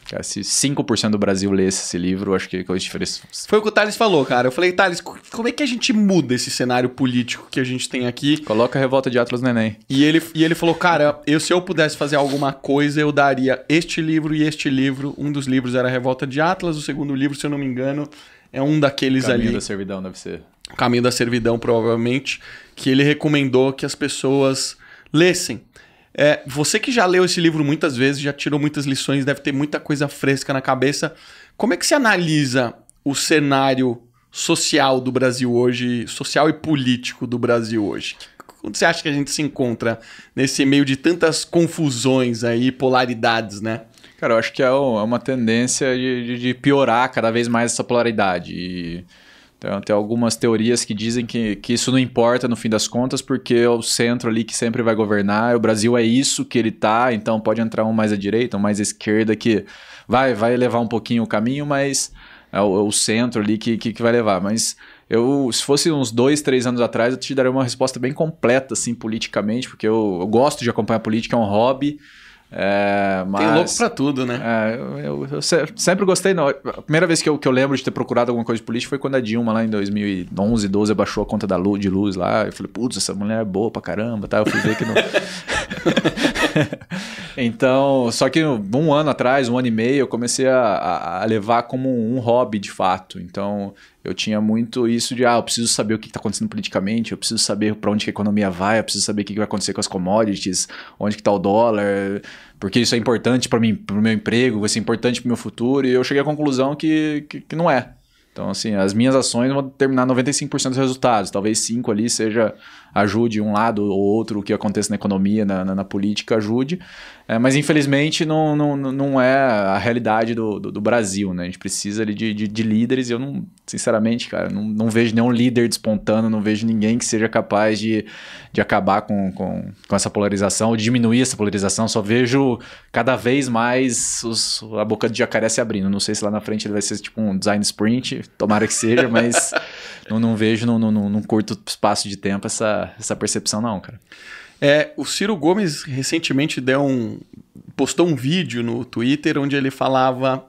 Cara, se 5% do Brasil lesse esse livro, acho que coisa diferença. Foi o que o Thales falou, cara. Eu falei, Thales, como é que a gente muda esse cenário político que a gente tem aqui? Coloca a revolta de Atlas no Enem. E ele, e ele falou, cara, eu, se eu pudesse fazer alguma coisa, eu daria este livro e este livro. Um dos livros era a Revolta de Atlas, o segundo livro, se eu não me engano, é um daqueles Caminho ali. Caminho da Servidão deve ser. Caminho da Servidão, provavelmente, que ele recomendou que as pessoas lessem. É, você que já leu esse livro muitas vezes, já tirou muitas lições, deve ter muita coisa fresca na cabeça. Como é que você analisa o cenário social do Brasil hoje, social e político do Brasil hoje? Onde você acha que a gente se encontra nesse meio de tantas confusões aí, polaridades, né? Cara, eu acho que é, é uma tendência de, de piorar cada vez mais essa polaridade. E então, tem algumas teorias que dizem que, que isso não importa no fim das contas, porque é o centro ali que sempre vai governar. O Brasil é isso que ele tá, então pode entrar um mais à direita, um mais à esquerda, que vai, vai levar um pouquinho o caminho, mas é o, é o centro ali que, que, que, vai levar. Mas eu, se fosse uns dois, três anos atrás, eu te daria uma resposta bem completa, assim, politicamente, porque eu, eu gosto de acompanhar política, é um hobby. É, mas, Tem louco pra tudo, né? É, eu, eu, eu sempre gostei. Não. A primeira vez que eu, que eu lembro de ter procurado alguma coisa de política foi quando a Dilma, lá em 2011, 12, baixou a conta da luz, de luz lá. Eu falei, putz, essa mulher é boa pra caramba. Tá? Eu fui ver que não. então, só que um ano atrás, um ano e meio, eu comecei a, a levar como um hobby de fato. Então, eu tinha muito isso de, ah, eu preciso saber o que está acontecendo politicamente, eu preciso saber para onde a economia vai, eu preciso saber o que vai acontecer com as commodities, onde está o dólar, porque isso é importante para o meu emprego, vai ser importante para o meu futuro. E eu cheguei à conclusão que, que, que não é. Então, assim, as minhas ações vão determinar 95% dos resultados. Talvez 5 ali seja ajude um lado ou outro, o que acontece na economia, na, na, na política, ajude. É, mas, infelizmente, não, não, não é a realidade do, do, do Brasil, né? A gente precisa ali de, de, de líderes e eu não, sinceramente, cara, não, não vejo nenhum líder despontando, não vejo ninguém que seja capaz de, de acabar com, com, com essa polarização, ou diminuir essa polarização. Só vejo cada vez mais os, a boca de jacaré se abrindo. Não sei se lá na frente ele vai ser tipo um design sprint, tomara que seja, mas não, não vejo num, num, num curto espaço de tempo essa, essa percepção, não, cara. É, o Ciro Gomes recentemente deu um, postou um vídeo no Twitter onde ele falava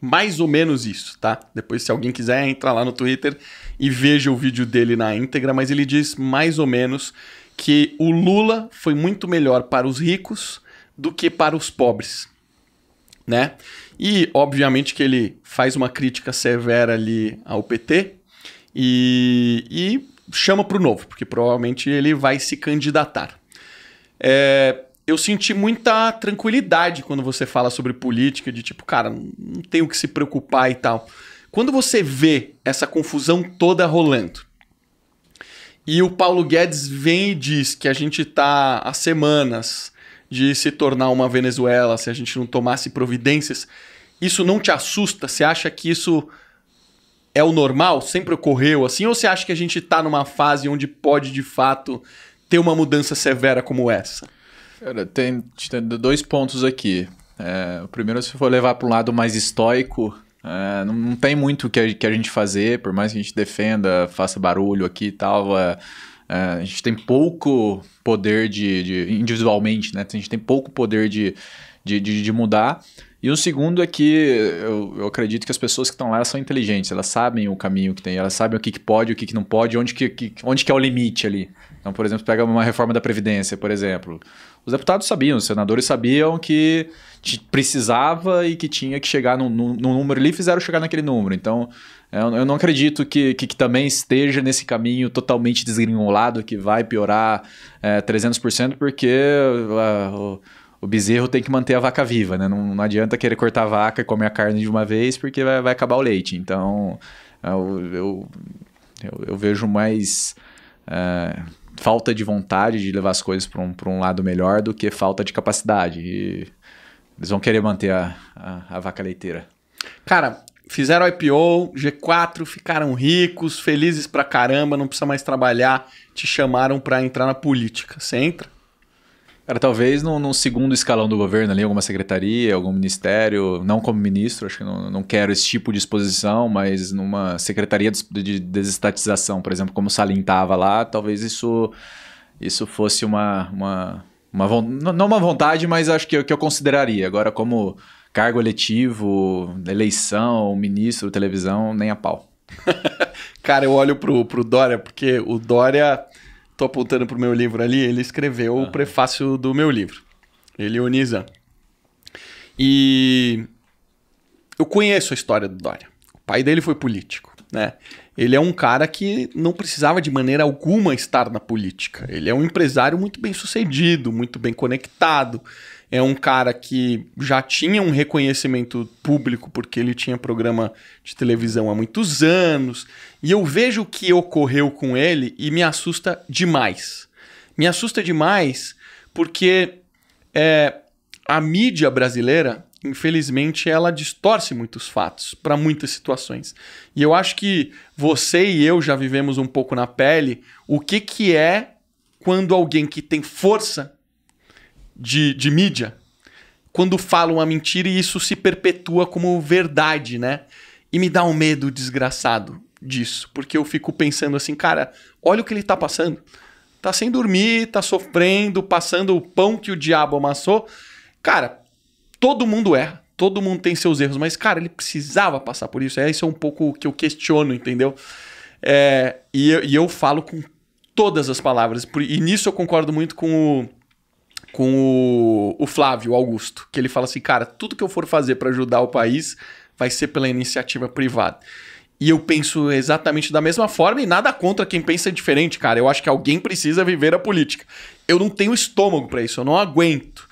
mais ou menos isso, tá? Depois, se alguém quiser, entra lá no Twitter e veja o vídeo dele na íntegra, mas ele diz mais ou menos que o Lula foi muito melhor para os ricos do que para os pobres, né? E, obviamente, que ele faz uma crítica severa ali ao PT e, e chama para o novo, porque provavelmente ele vai se candidatar. É, eu senti muita tranquilidade quando você fala sobre política, de tipo, cara, não tenho que se preocupar e tal. Quando você vê essa confusão toda rolando, e o Paulo Guedes vem e diz que a gente está há semanas de se tornar uma Venezuela se a gente não tomasse providências, isso não te assusta? Você acha que isso é o normal? Sempre ocorreu assim? Ou você acha que a gente está numa fase onde pode de fato ter uma mudança severa como essa? Cara, tem, tem dois pontos aqui. É, o primeiro, se for levar para um lado mais estoico, é, não, não, tem muito que a, que a gente fazer, por mais que a gente defenda, faça barulho aqui e tal. É, é, a gente tem pouco poder de, de, individualmente, né? A gente tem pouco poder de, de, de, de mudar. E o segundo é que eu, eu acredito que as pessoas que estão lá são inteligentes, elas sabem o caminho que tem, elas sabem o que, que pode, o que, que não pode, onde que, que, onde que é o limite ali. Então, por exemplo, pega uma reforma da Previdência, por exemplo. Os deputados sabiam, os senadores sabiam que precisava e que tinha que chegar no, no número ali fizeram chegar naquele número. Então, eu, não acredito que, que, que, também esteja nesse caminho totalmente desgringolado, que vai piorar é, 300%, porque uh, o bezerro tem que manter a vaca viva, né? Não, não adianta querer cortar a vaca e comer a carne de uma vez, porque vai, vai acabar o leite. Então, eu, eu, eu, eu vejo mais é, falta de vontade de levar as coisas para um, um lado melhor do que falta de capacidade. E eles vão querer manter a, a, a vaca leiteira. Cara, fizeram IPO, G4, ficaram ricos, felizes pra caramba, não precisa mais trabalhar, te chamaram para entrar na política. Você entra? Cara, talvez no, no, segundo escalão do governo ali, alguma secretaria, algum ministério, não como ministro, acho que não, não quero esse tipo de exposição, mas numa secretaria de, de desestatização, por exemplo, como estava lá, talvez isso, isso fosse uma, uma, uma, não uma vontade, mas acho que, que eu consideraria. Agora, como cargo eletivo, eleição, ministro, televisão, nem a pau. Cara, eu olho pro, pro Dória, porque o Dória tô apontando pro meu livro ali, ele escreveu o prefácio do meu livro. Ele e o Nizam. E eu conheço a história do Dória. O pai dele foi político, né? Ele é um cara que não precisava de maneira alguma estar na política. Ele é um empresário muito bem sucedido, muito bem conectado é um cara que já tinha um reconhecimento público porque ele tinha programa de televisão há muitos anos. E eu vejo o que ocorreu com ele e me assusta demais. Me assusta demais porque é, a mídia brasileira, infelizmente, ela distorce muitos fatos para muitas situações. E eu acho que você e eu já vivemos um pouco na pele o que, que é quando alguém que tem força de, de mídia quando falam a mentira e isso se perpetua como verdade, né? E me dá um medo desgraçado disso, porque eu fico pensando assim, cara, olha o que ele tá passando. Tá sem dormir, tá sofrendo, passando o pão que o diabo amassou. Cara, todo mundo erra. Todo mundo tem seus erros, mas, cara, ele precisava passar por isso. É isso é um pouco o que eu questiono, entendeu? É, e, eu- e eu falo com todas as palavras. E nisso eu concordo muito com o, com o, o Flávio Augusto, que ele fala assim, cara, tudo que eu for fazer para ajudar o país vai ser pela iniciativa privada. E eu penso exatamente da mesma forma e nada contra quem pensa diferente, cara. Eu acho que alguém precisa viver a política. Eu não tenho estômago para isso, eu não aguento.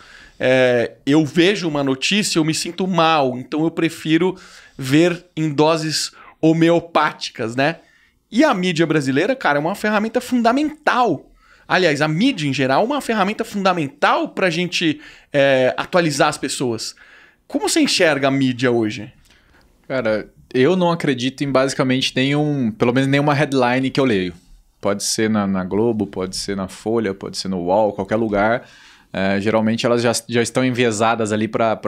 É, eu vejo uma notícia, eu me sinto mal, então eu prefiro ver em doses homeopáticas, né? E a mídia brasileira, cara, é uma ferramenta fundamental. Aliás, a mídia em geral é uma ferramenta fundamental para a gente é, atualizar as pessoas. Como você enxerga a mídia hoje? Cara, eu não acredito em basicamente nenhum, pelo menos nenhuma headline que eu leio. Pode ser na, na Globo, pode ser na Folha, pode ser no UOL, qualquer lugar. É, geralmente elas já, já estão enviesadas ali para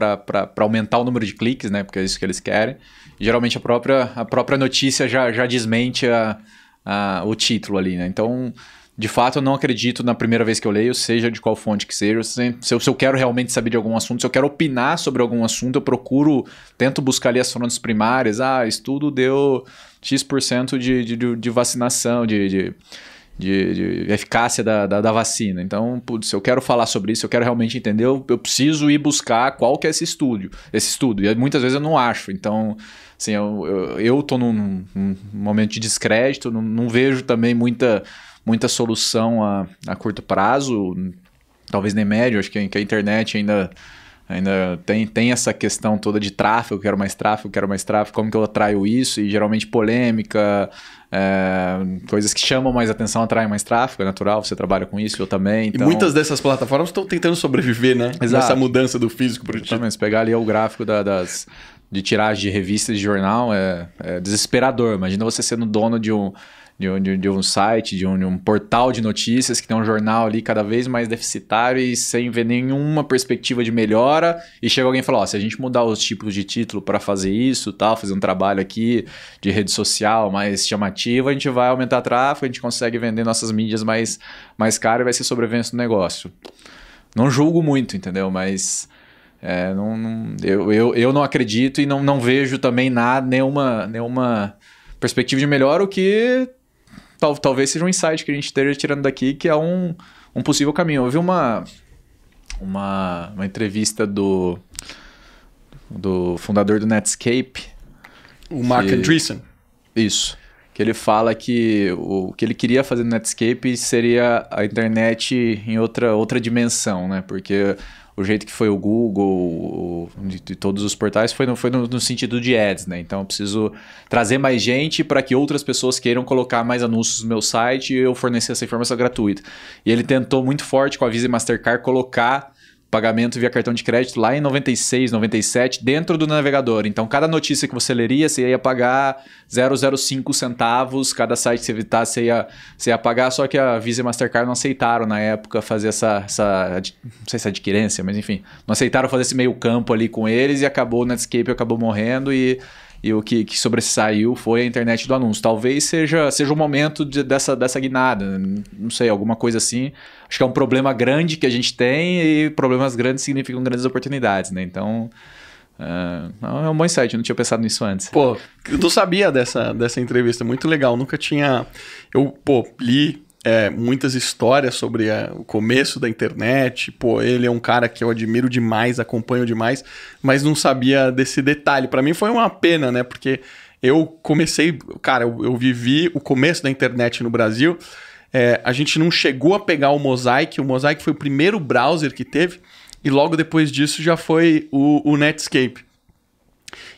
aumentar o número de cliques, né? Porque é isso que eles querem. Geralmente a própria, a própria notícia já, já desmente a, a, o título ali, né? Então, de fato, eu não acredito na primeira vez que eu leio, seja de qual fonte que seja. Se, se eu, se eu quero realmente saber de algum assunto, se eu quero opinar sobre algum assunto, eu procuro, tento buscar ali as fontes primárias. Ah, estudo deu X% de, de, de vacinação, de, de, de, de eficácia da, da, da, vacina. Então, putz, se eu quero falar sobre isso, eu quero realmente entender, eu, eu, preciso ir buscar qual que é esse estudo. Esse estudo. E muitas vezes eu não acho. Então, assim, eu, eu, eu tô num, num momento de descrédito, não, não vejo também muita muita solução a, a curto prazo, talvez nem médio, acho que, que a internet ainda ainda tem, tem essa questão toda de tráfego, quero mais tráfego, quero mais tráfego, como que eu atraio isso, e geralmente polêmica, é, coisas que chamam mais atenção atraem mais tráfego, é natural, você trabalha com isso, eu também. Então... E muitas dessas plataformas estão tentando sobreviver, né? Exato. Nessa mudança do físico para o digital. Se pegar ali o gráfico da, das, de tiragem de revistas de jornal, é, é desesperador. Imagina você sendo dono de um de um, de, um site, de um, de um, portal de notícias que tem um jornal ali cada vez mais deficitário e sem ver nenhuma perspectiva de melhora. E chega alguém e fala: Ó, se a gente mudar os tipos de título para fazer isso, tal, fazer um trabalho aqui de rede social mais chamativo, a gente vai aumentar tráfego, a gente consegue vender nossas mídias mais, mais caro e vai ser sobrevivência do negócio. Não julgo muito, entendeu? Mas. É, não, não, eu, eu, eu não acredito e não, não vejo também nada, nenhuma, nenhuma perspectiva de melhor, o que tal, talvez seja um insight que a gente esteja tirando daqui, que é um, um possível caminho. Eu vi uma, uma, uma entrevista do, do fundador do Netscape. O Mark que, Andreessen. Isso. Que ele fala que o que ele queria fazer no Netscape seria a internet em outra, outra dimensão, né? Porque o jeito que foi o Google, de, de todos os portais, foi, no, foi no, no, sentido de ads, né? Então eu preciso trazer mais gente para que outras pessoas queiram colocar mais anúncios no meu site e eu fornecer essa informação gratuita. E ele tentou muito forte com a Visa e Mastercard colocar pagamento via cartão de crédito lá em 96, 97, dentro do navegador. Então, cada notícia que você leria, você ia pagar 0,05 centavos, cada site que você evitasse, você ia, você ia pagar, só que a Visa e Mastercard não aceitaram na época fazer essa, essa não sei se é adquirência, mas enfim, não aceitaram fazer esse meio campo ali com eles e acabou o Netscape acabou morrendo e e o que, que sobressaiu foi a internet do anúncio. Talvez seja, seja o momento de, dessa, dessa guinada, não sei, alguma coisa assim. Acho que é um problema grande que a gente tem e problemas grandes significam grandes oportunidades, né? Então, uh, é um bom insight, eu não tinha pensado nisso antes. Pô, eu não sabia dessa, dessa entrevista, muito legal, nunca tinha... Eu, pô, li é, muitas histórias sobre é, o começo da internet. Pô, ele é um cara que eu admiro demais, acompanho demais, mas não sabia desse detalhe. Para mim foi uma pena, né? Porque eu comecei, cara, eu, eu vivi o começo da internet no Brasil. É, a gente não chegou a pegar o Mosaic. O Mosaic foi o primeiro browser que teve, e logo depois disso já foi o, o Netscape.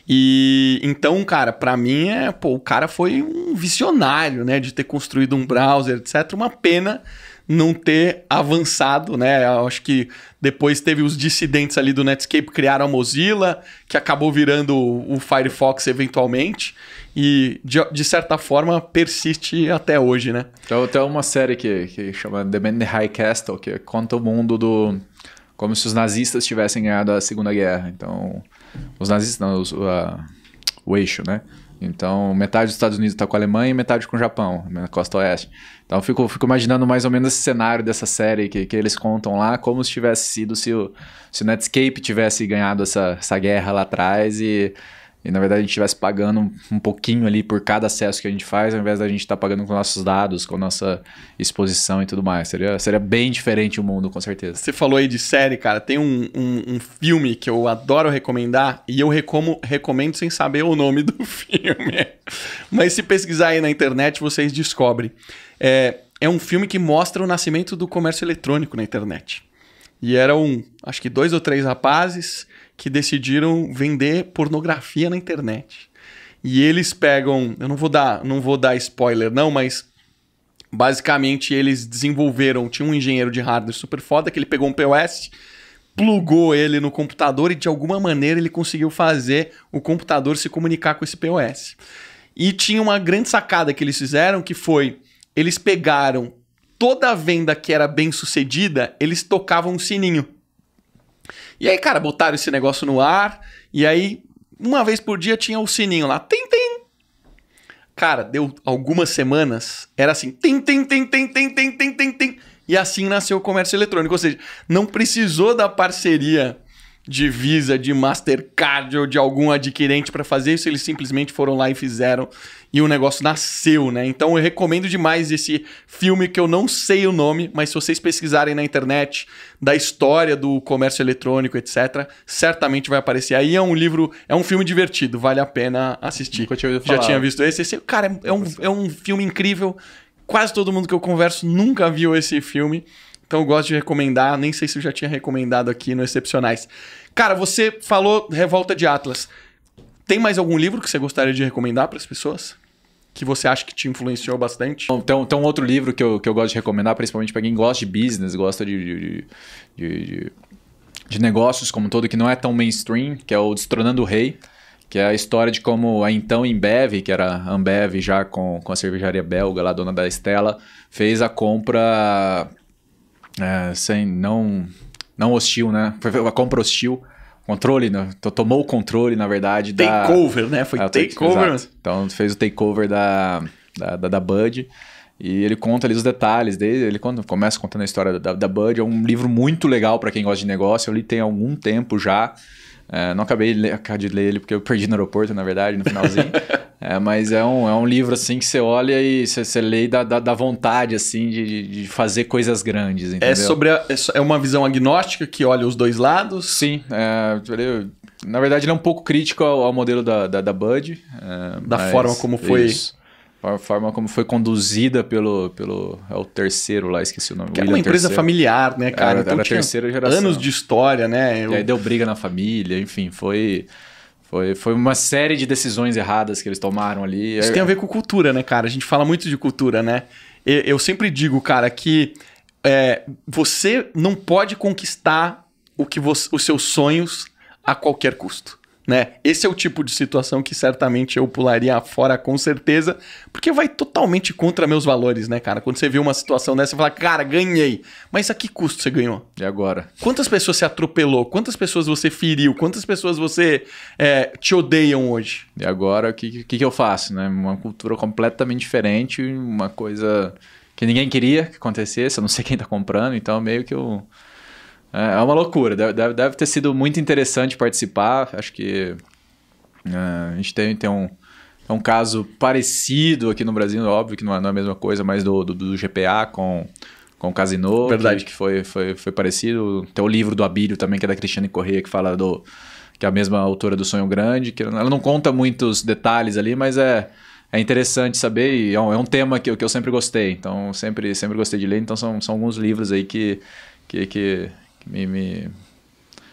E então, cara, para mim é, pô, o cara foi um visionário, né, de ter construído um browser, etc. Uma pena não ter avançado, né? Eu acho que depois teve os dissidentes ali do Netscape criaram a Mozilla, que acabou virando o Firefox eventualmente e de, de certa forma persiste até hoje, né? Então, tem uma série que, que chama The Man in the High Castle, que conta o mundo do como se os nazistas tivessem ganhado a Segunda Guerra. Então, os nazistas, não, os, o eixo, né? Então, metade dos Estados Unidos está com a Alemanha e metade com o Japão, na costa oeste. Então, eu fico, fico imaginando mais ou menos esse cenário dessa série que, que eles contam lá, como se tivesse sido se o, se o Netscape tivesse ganhado essa, essa guerra lá atrás e e na verdade a gente estivesse pagando um pouquinho ali por cada acesso que a gente faz, ao invés da gente estar tá pagando com nossos dados, com nossa exposição e tudo mais. Seria, seria bem diferente o mundo, com certeza. Você falou aí de série, cara. Tem um, um, um filme que eu adoro recomendar e eu recomo, recomendo sem saber o nome do filme. Mas se pesquisar aí na internet, vocês descobrem. É, é um filme que mostra o nascimento do comércio eletrônico na internet. E eram, acho que dois ou três rapazes que decidiram vender pornografia na internet. E eles pegam, eu não vou dar, não vou dar spoiler não, mas basicamente eles desenvolveram, tinha um engenheiro de hardware super foda que ele pegou um POS, plugou ele no computador e de alguma maneira ele conseguiu fazer o computador se comunicar com esse POS. E tinha uma grande sacada que eles fizeram que foi eles pegaram toda a venda que era bem sucedida, eles tocavam um sininho. E aí, cara, botaram esse negócio no ar. E aí, uma vez por dia tinha o sininho lá. Tem, tem. Cara, deu algumas semanas. Era assim. Tem, tem, tem, tem, tem, tem, tem, tem, tem. E assim nasceu o comércio eletrônico. Ou seja, não precisou da parceria de Visa, de Mastercard ou de algum adquirente para fazer isso, eles simplesmente foram lá e fizeram e o negócio nasceu, né? Então eu recomendo demais esse filme que eu não sei o nome, mas se vocês pesquisarem na internet da história do comércio eletrônico, etc, certamente vai aparecer. Aí é um livro, é um filme divertido, vale a pena assistir. Tinha Já tinha visto esse, esse cara é um, é um filme incrível. Quase todo mundo que eu converso nunca viu esse filme. Então eu gosto de recomendar, nem sei se eu já tinha recomendado aqui no Excepcionais. Cara, você falou Revolta de Atlas. Tem mais algum livro que você gostaria de recomendar para as pessoas? Que você acha que te influenciou bastante? Tem, tem um outro livro que eu, que eu gosto de recomendar, principalmente para quem gosta de business, gosta de, de, de, de, de negócios como um todo, que não é tão mainstream, que é o Destronando o Rei que é a história de como a então Embev, que era Ambev já com, com a cervejaria belga, lá dona da Estela, fez a compra é, sem não não hostil, né? Foi a compra hostil, controle, né? tomou o controle, na verdade, da takeover, né? Foi é, takeover. Então fez o takeover da da, da, da Bud. E ele conta ali os detalhes dele, ele conta, começa contando a história da, da Bud. É um livro muito legal para quem gosta de negócio. Eu li tem algum tempo já. É, não acabei de ler ele porque eu perdi no aeroporto, na verdade, no finalzinho. é, mas é um, é um livro assim que você olha e você, você lê e dá, dá, dá vontade assim de, de fazer coisas grandes. É entendeu? É sobre a, é uma visão agnóstica que olha os dois lados? Sim. É, na verdade, ele é um pouco crítico ao, ao modelo da, da, da Bud. É, da forma como foi. Isso a forma como foi conduzida pelo. pelo é o terceiro lá, esqueci o nome. Que era uma empresa terceiro. familiar, né, cara? Era, então era a terceira geração. Anos de história, né? Eu... E aí deu briga na família, enfim, foi. Foi, foi uma série de decisões erradas que eles tomaram ali. Isso tem a ver com cultura, né, cara? A gente fala muito de cultura, né? Eu sempre digo, cara, que é, você não pode conquistar o que você, os seus sonhos a qualquer custo né? Esse é o tipo de situação que certamente eu pularia fora com certeza, porque vai totalmente contra meus valores, né, cara? Quando você vê uma situação dessa, você fala, cara, ganhei. Mas a que custo você ganhou? E agora? Quantas pessoas você atropelou? Quantas pessoas você feriu? Quantas pessoas você é, te odeiam hoje? E agora, o que, que, que eu faço, né? Uma cultura completamente diferente, uma coisa que ninguém queria que acontecesse, eu não sei quem tá comprando, então meio que eu é, é uma loucura. Deve, deve ter sido muito interessante participar. Acho que é, a gente tem, tem um, é um caso parecido aqui no Brasil, óbvio que não é, não é a mesma coisa, mas do, do, do GPA com, com o Casino. Verdade. Que, que foi, foi, foi parecido. Tem o livro do Abílio também, que é da Cristiane Correia, que fala do. que é a mesma autora do Sonho Grande, que ela não conta muitos detalhes ali, mas é é interessante saber e é um, é um tema que, que eu sempre gostei. Então, sempre, sempre gostei de ler. Então, são, são alguns livros aí que, que, que, me, me,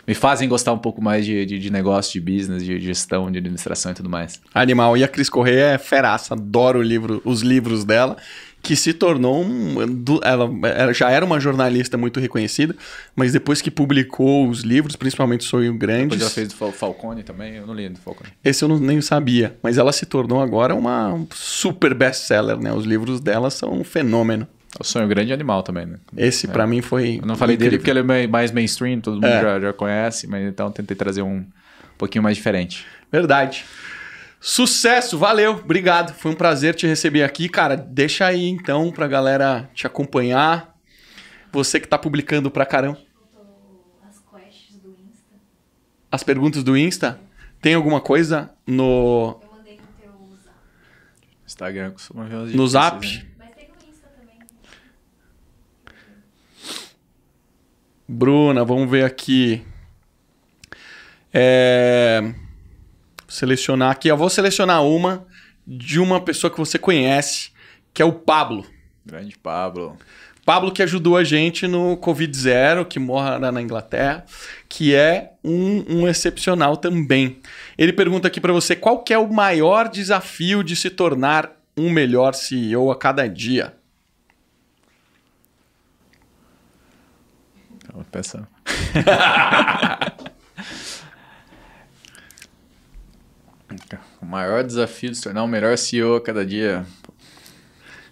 me fazem gostar um pouco mais de, de, de, negócio, de business, de gestão, de administração e tudo mais. Animal. E a Cris Correia é feraça, adoro o livro, os livros dela, que se tornou um, ela já era uma jornalista muito reconhecida, mas depois que publicou os livros, principalmente Sonho Grande. Depois ela fez do Falcone também, eu não li do Falcone. Esse eu não, nem sabia, mas ela se tornou agora uma super best-seller, né? Os livros dela são um fenômeno. O Sonho Grande é Animal também, né? Esse, é. para mim, foi. Eu não falei incrível. dele porque ele é mais mainstream, todo mundo é. já, já conhece, mas então tentei trazer um, pouquinho mais diferente. Verdade. Sucesso, valeu, obrigado. Foi um prazer te receber aqui, cara. Deixa aí então pra galera te acompanhar. Você que tá publicando pra caramba. As quests do Insta. As perguntas do Insta. Tem alguma coisa no, Eu mandei no teu zap. Instagram costuma ver umas no zap? né? Mas tem no Insta também. Bruna, vamos ver aqui. É... Selecionar aqui. Eu vou selecionar uma de uma pessoa que você conhece, que é o Pablo. Grande Pablo. Pablo que ajudou a gente no Covid Zero, que mora na Inglaterra, que é um, um excepcional também. Ele pergunta aqui para você qual é o maior desafio de se tornar um melhor CEO a cada dia. Tava pensando. o maior desafio de se tornar o melhor CEO a cada dia.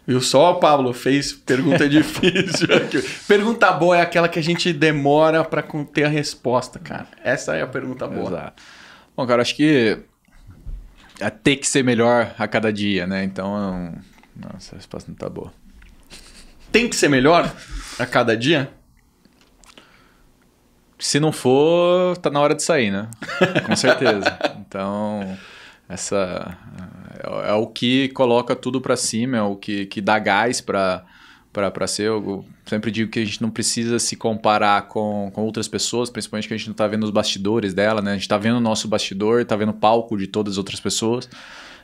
Viu só, Pablo? Fez pergunta difícil. aqui. pergunta boa é aquela que a gente demora para ter a resposta, cara. Essa é a pergunta boa. Exato. Bom, cara, acho que é ter que ser melhor a cada dia, né? Então, nossa, a resposta não tá boa. Tem que ser melhor a cada dia? Se não for, tá na hora de sair, né? Com certeza. Então, essa é, é o que coloca tudo pra cima, é o que, que dá gás pra, pra ser. Eu sempre digo que a gente não precisa se comparar com, com outras pessoas, principalmente que a gente não tá vendo os bastidores dela, né? A gente tá vendo o nosso bastidor, tá vendo o palco de todas as outras pessoas.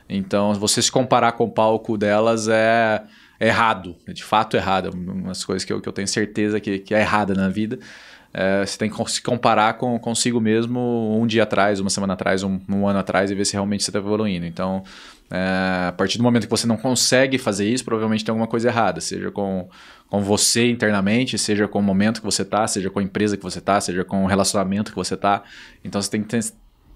Então, você se comparar com o palco delas é errado, é de fato errado. Umas coisas que eu, que eu tenho certeza que, que é errada na vida. É, você tem que se comparar com consigo mesmo um dia atrás, uma semana atrás, um, um ano atrás e ver se realmente você está evoluindo. Então, é, a partir do momento que você não consegue fazer isso, provavelmente tem alguma coisa errada, seja com, com você internamente, seja com o momento que você está, seja com a empresa que você está, seja com o relacionamento que você está. Então, você tem que ter,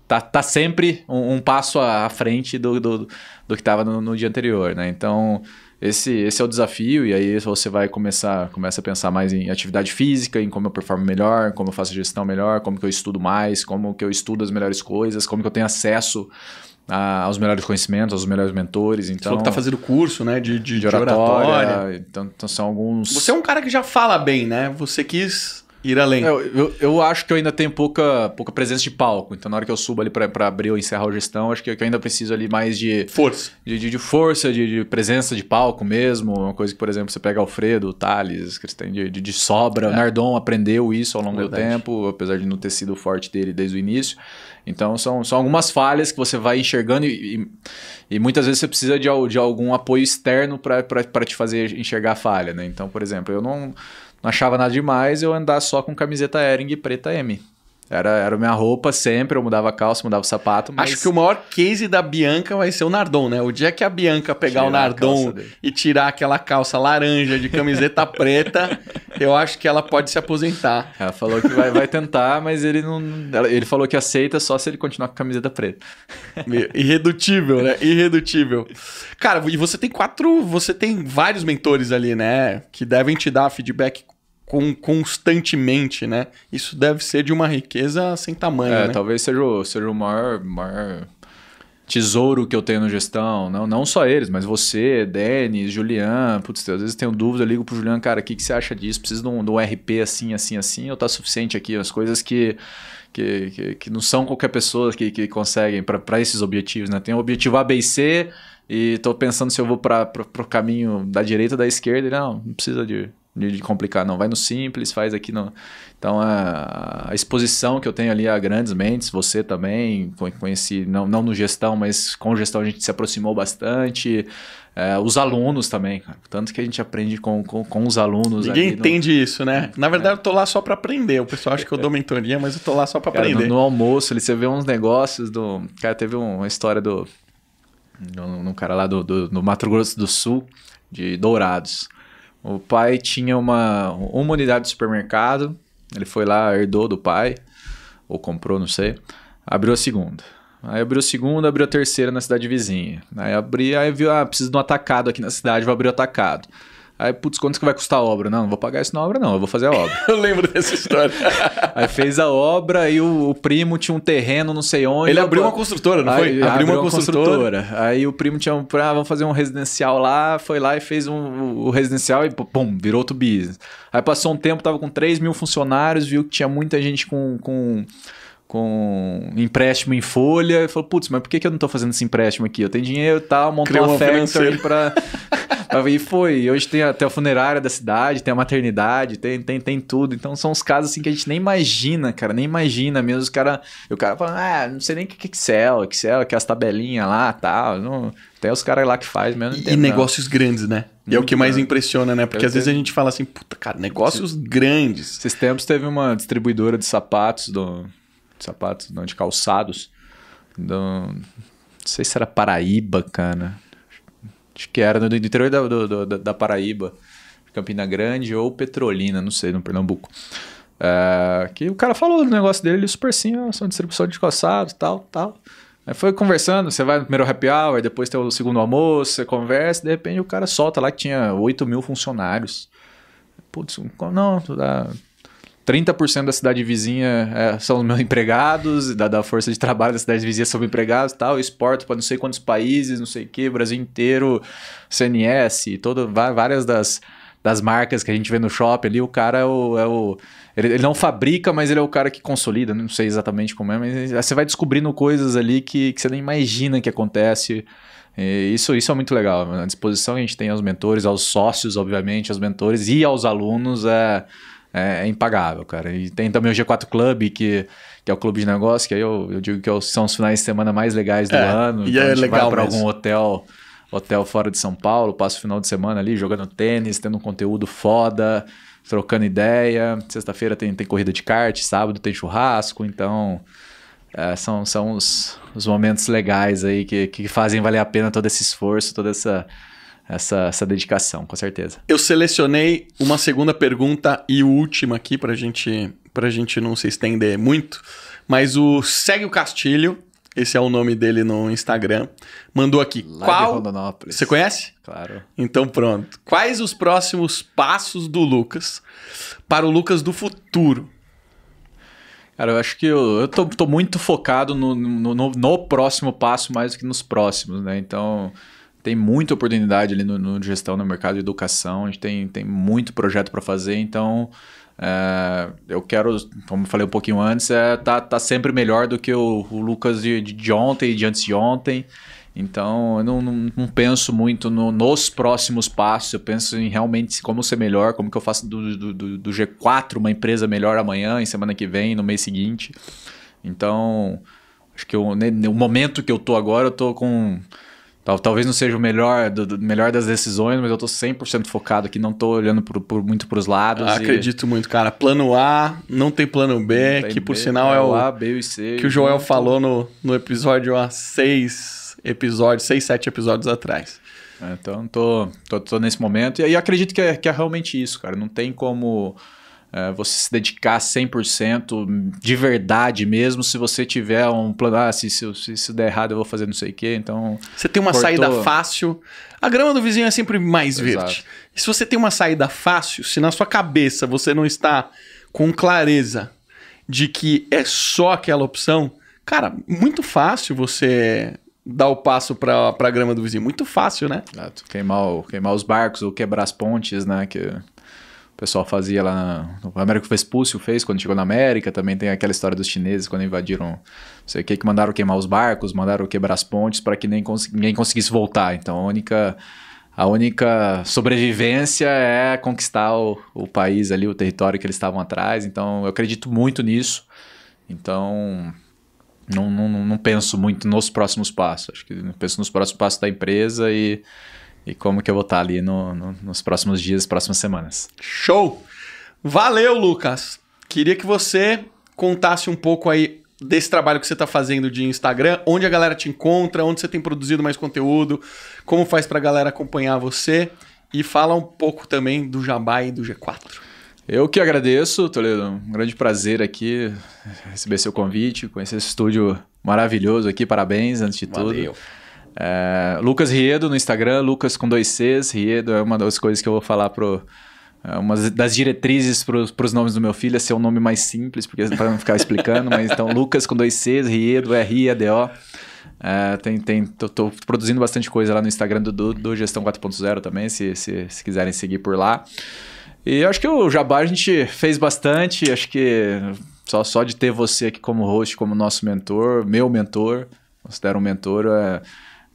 tá, tá sempre um, um passo à frente do, do, do que estava no, no dia anterior, né? Então, esse, esse é o desafio, e aí você vai começar começa a pensar mais em atividade física, em como eu performo melhor, como eu faço gestão melhor, como que eu estudo mais, como que eu estudo as melhores coisas, como que eu tenho acesso a- aos melhores conhecimentos, aos melhores mentores. Você Então, falou que tá fazendo curso, né? De, de, de de oratória. oratória. Então, então são alguns. Você é um cara que já fala bem, né? Você quis ir além. Eu, eu, eu acho que eu ainda tenho pouca, pouca presença de palco. Então, na hora que eu subo ali pra abrir ou encerrar a gestão, acho que, eu ainda preciso ali mais de, Força. de, de, de força, de, de presença de palco mesmo. Uma coisa que, por exemplo, você pega Alfredo, Thales, que eles têm de, de, sobra. O Nardon aprendeu isso ao longo Verdade. do tempo, apesar de não ter sido forte dele desde o início. Então, são, são algumas falhas que você vai enxergando e, e, e muitas vezes você precisa de, de algum apoio externo para te fazer enxergar a falha, né? Então, por exemplo, eu não, não achava nada demais eu andar só com camiseta Ering preta M. Era, era minha roupa sempre, eu mudava a calça, mudava o sapato, mas... Acho que o maior case da Bianca vai ser o Nardon, né? O dia que a Bianca pegar Tirar o Nardon e tirar aquela calça laranja de camiseta preta, eu acho que ela pode se aposentar. Ela falou que vai, vai tentar, mas ele não. Ele falou que aceita só se ele continuar com a camiseta preta. Irredutível, né? Irredutível. Cara, e você tem quatro. Você tem vários mentores ali, né? Que devem te dar feedback com- constantemente, né? Isso deve ser de uma riqueza sem tamanho, É, né? talvez seja o, seja o maior, maior tesouro que eu tenho no gestão. Não, não só eles, mas você, Denis, Julian. Putz, às vezes tenho dúvida, eu ligo pro Julian, cara, o que, que você acha disso? Preciso de um, de um RP assim, assim, assim, ou tá suficiente aqui? As coisas que. Que, que, que não são qualquer pessoa que, que conseguem para esses objetivos, né? Tem o objetivo A, B e C, e tô pensando se eu vou para o caminho da direita ou da esquerda. E não, não precisa de, de, complicar, não. Vai no simples, faz aqui no. Então a, a exposição que eu tenho ali a grandes mentes, você também, co- conheci, não, não no gestão, mas com gestão a gente se aproximou bastante. É, os alunos também, cara. Tanto que a gente aprende com, com, com os alunos. Ninguém ali no- entende isso, né? Na verdade, eu tô lá só pra aprender. O pessoal acha que eu dou mentoria, mas eu tô lá só pra Cara, no, aprender. no almoço, ali, você vê uns negócios do. Cara, teve um- uma história do. Num cara lá do, do, no Mato Grosso do Sul, de Dourados. O pai tinha uma, uma unidade de supermercado. Ele foi lá, herdou do pai, ou comprou, não sei. Abriu a segunda. Aí abriu a segunda, abriu a terceira na cidade vizinha. Aí abri, aí viu, ah, preciso de um atacado aqui na cidade, vou abrir o atacado. Aí, putz, quanto que vai custar a obra? Não, não vou pagar isso na obra, não, eu vou fazer a obra. Eu lembro dessa história. Aí fez a obra e o, o primo tinha um terreno não sei onde. Ele abriu uma construtora, não foi? Aí, abriu uma, construtora. Aí o primo tinha um. Ah, vamos fazer um residencial lá, foi lá e fez um, o residencial e pum, virou outro business. Aí passou um tempo, tava com 3 mil funcionários, viu que tinha muita gente com. com com empréstimo em folha, e falou, putz, mas por que, que eu não tô fazendo esse empréstimo aqui? Eu tenho dinheiro e tal, montou uma uma factory pra... E foi. E hoje tem até a funerária da cidade, tem a maternidade, tem, tem, tem tudo. Então são os casos assim que a gente nem imagina, cara, nem imagina mesmo. Os cara, e o cara fala, ah, não sei nem o que é Excel, Excel, que é as tabelinhas lá tal. Não, tem os caras lá que faz mesmo. E não. negócios grandes, né? E é o Muito que mais grande. impressiona, né? Porque Eu às vezes a gente fala assim, puta, cara, negócios grandes. Esses tempos teve uma distribuidora de sapatos, do, de sapatos, não, de calçados, do, não sei se era Paraíba, cara. Acho que era no do interior da, do- da, da Paraíba, Campina Grande ou Petrolina, não sei, no Pernambuco. É, que o cara falou do negócio dele, ele super sim, são distribuição de calçados, tal, tal. Aí foi conversando, você vai no primeiro happy hour, depois tem o segundo almoço, você conversa, de repente o cara solta lá que tinha 8 mil funcionários. Putz, não, dá 30% da cidade vizinha é, são meus empregados, da, da força de trabalho da cidade vizinha são empregados tal, eu exporto para não sei quantos países, não sei o que, Brasil inteiro, CNS, todo, várias das, das marcas que a gente vê no shopping ali, o cara é o. É o ele, ele não fabrica, mas ele é o cara que consolida, não sei exatamente como é, mas você vai descobrindo coisas ali que, que você nem imagina que acontece. E isso, isso é muito legal. A disposição que a gente tem aos mentores, aos sócios, obviamente, aos mentores e aos alunos é, é, é impagável, cara. E tem também o G4 Club, que, que é o clube de negócio, que aí eu, eu digo que é são os finais de semana mais legais do É, ano. e é a gente legal vai para algum hotel, hotel fora de São Paulo, passa o final de semana ali jogando tênis, tendo um conteúdo foda, trocando ideia. Sexta-feira tem, tem corrida de kart, sábado tem churrasco, então é, são, são os, os momentos legais aí que, que fazem valer a pena todo esse esforço, toda essa, essa, essa dedicação, com certeza. Eu selecionei uma segunda pergunta e última aqui pra gente, pra gente não se estender muito. Mas o Segue o Castilho, esse é o nome dele no Instagram, mandou aqui. Lá Qual. Rondonópolis. Você conhece? Claro. Então pronto. Quais os próximos passos do Lucas para o Lucas do futuro? Cara, eu acho que eu, eu tô, tô muito focado no, no, no- no próximo passo mais do que nos próximos, né? Então, tem muita oportunidade ali no, no gestão, no mercado de educação, a gente tem, tem muito projeto para fazer, então é, eu quero, como eu falei um pouquinho antes, é tá, tá sempre melhor do que o, o Lucas de, de ontem e de antes de ontem. Então, eu não, não, não penso muito no- nos próximos passos, eu penso em realmente como ser melhor, como que eu faço do, do, do- do G4 uma empresa melhor amanhã, em semana que vem, no mês seguinte. Então, acho que eu, ne- no momento que eu tô agora, eu tô com. Tal- Talvez não seja o melhor, do, do- melhor das decisões, mas eu tô 100% focado aqui, não tô olhando por, por- muito pros lados. Ah, e- acredito muito, cara. Plano A, não tem plano B, tem que por B, sinal é o A, B e C. que o Joel junto. falou no, no episódio há seis episódios, seis, sete episódios atrás. É, Então, tô, tô, tô nesse momento. E aí acredito que é, que é realmente isso, cara. Não tem como é, você se dedicar 100% de verdade mesmo se você tiver um plano. Ah, se, se, se isso der errado eu vou fazer não sei o quê. Então, Você tem uma Cortou. saída fácil. A grama do vizinho é sempre mais Exato. verde. E se você tem uma saída fácil, se na sua cabeça você não está com clareza de que é só aquela opção, cara, muito fácil você dar o passo para a grama do vizinho. Muito fácil, né? tu queimar, queimar os barcos ou quebrar as pontes, né? Que pessoal fazia lá. Na, o Américo Vespúcio fez quando chegou na América. Também tem aquela história dos chineses quando invadiram. Não sei o que, que mandaram queimar os barcos, mandaram quebrar as pontes para que nem cons- ninguém conseguisse voltar. Então a única. A única sobrevivência é conquistar o, o país ali, o território que eles estavam atrás. Então, eu acredito muito nisso. Então, não, não, não penso muito nos próximos passos. Acho que penso nos próximos passos da empresa e, e como que eu vou estar ali no- no- nos próximos dias, próximas semanas. Show! Valeu, Lucas! Queria que você contasse um pouco aí desse trabalho que você está fazendo de Instagram, onde a galera te encontra, onde você tem produzido mais conteúdo, como faz pra galera acompanhar você e fala um pouco também do Jabá e do G4. Eu que agradeço, Toledo. Um grande prazer aqui receber seu convite, conhecer esse estúdio maravilhoso aqui. Parabéns, antes de tudo. É, Lucas Riedo no Instagram, Lucas com dois Cs, Riedo é uma das coisas que eu vou falar pro. É uma das diretrizes para os nomes do meu filho é ser um nome mais simples, porque para não ficar explicando, mas então Lucas com dois Cs, Riedo, R-I-E-D-O. É, tem, tem, tô, tô, produzindo bastante coisa lá no Instagram do, do, do Gestão 4.0 também, se, se, se, quiserem seguir por lá. E eu acho que o Jabá a gente fez bastante, acho que só, só de ter você aqui como host, como nosso mentor, meu mentor, considero um mentor, é,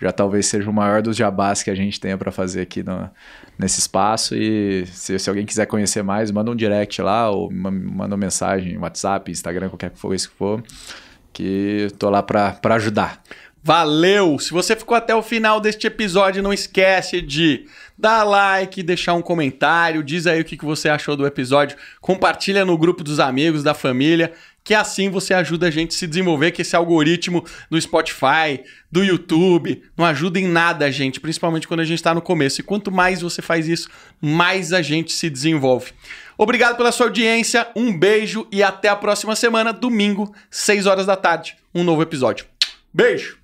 já talvez seja o maior dos jabás que a gente tenha para fazer aqui no, nesse espaço. E se, se, alguém quiser conhecer mais, manda um direct lá, ou manda uma mensagem, WhatsApp, Instagram, qualquer que for isso que for, que tô lá para ajudar. Valeu! Se você ficou até o final deste episódio, não esquece de dar like, deixar um comentário, diz aí o que você achou do episódio, compartilha no grupo dos amigos, da família, que assim você ajuda a gente a se desenvolver, que esse algoritmo do Spotify, do YouTube, não ajuda em nada a gente, principalmente quando a gente está no começo. E quanto mais você faz isso, mais a gente se desenvolve. Obrigado pela sua audiência, um beijo e até a próxima semana, domingo, 6 horas da tarde, um novo episódio. Beijo!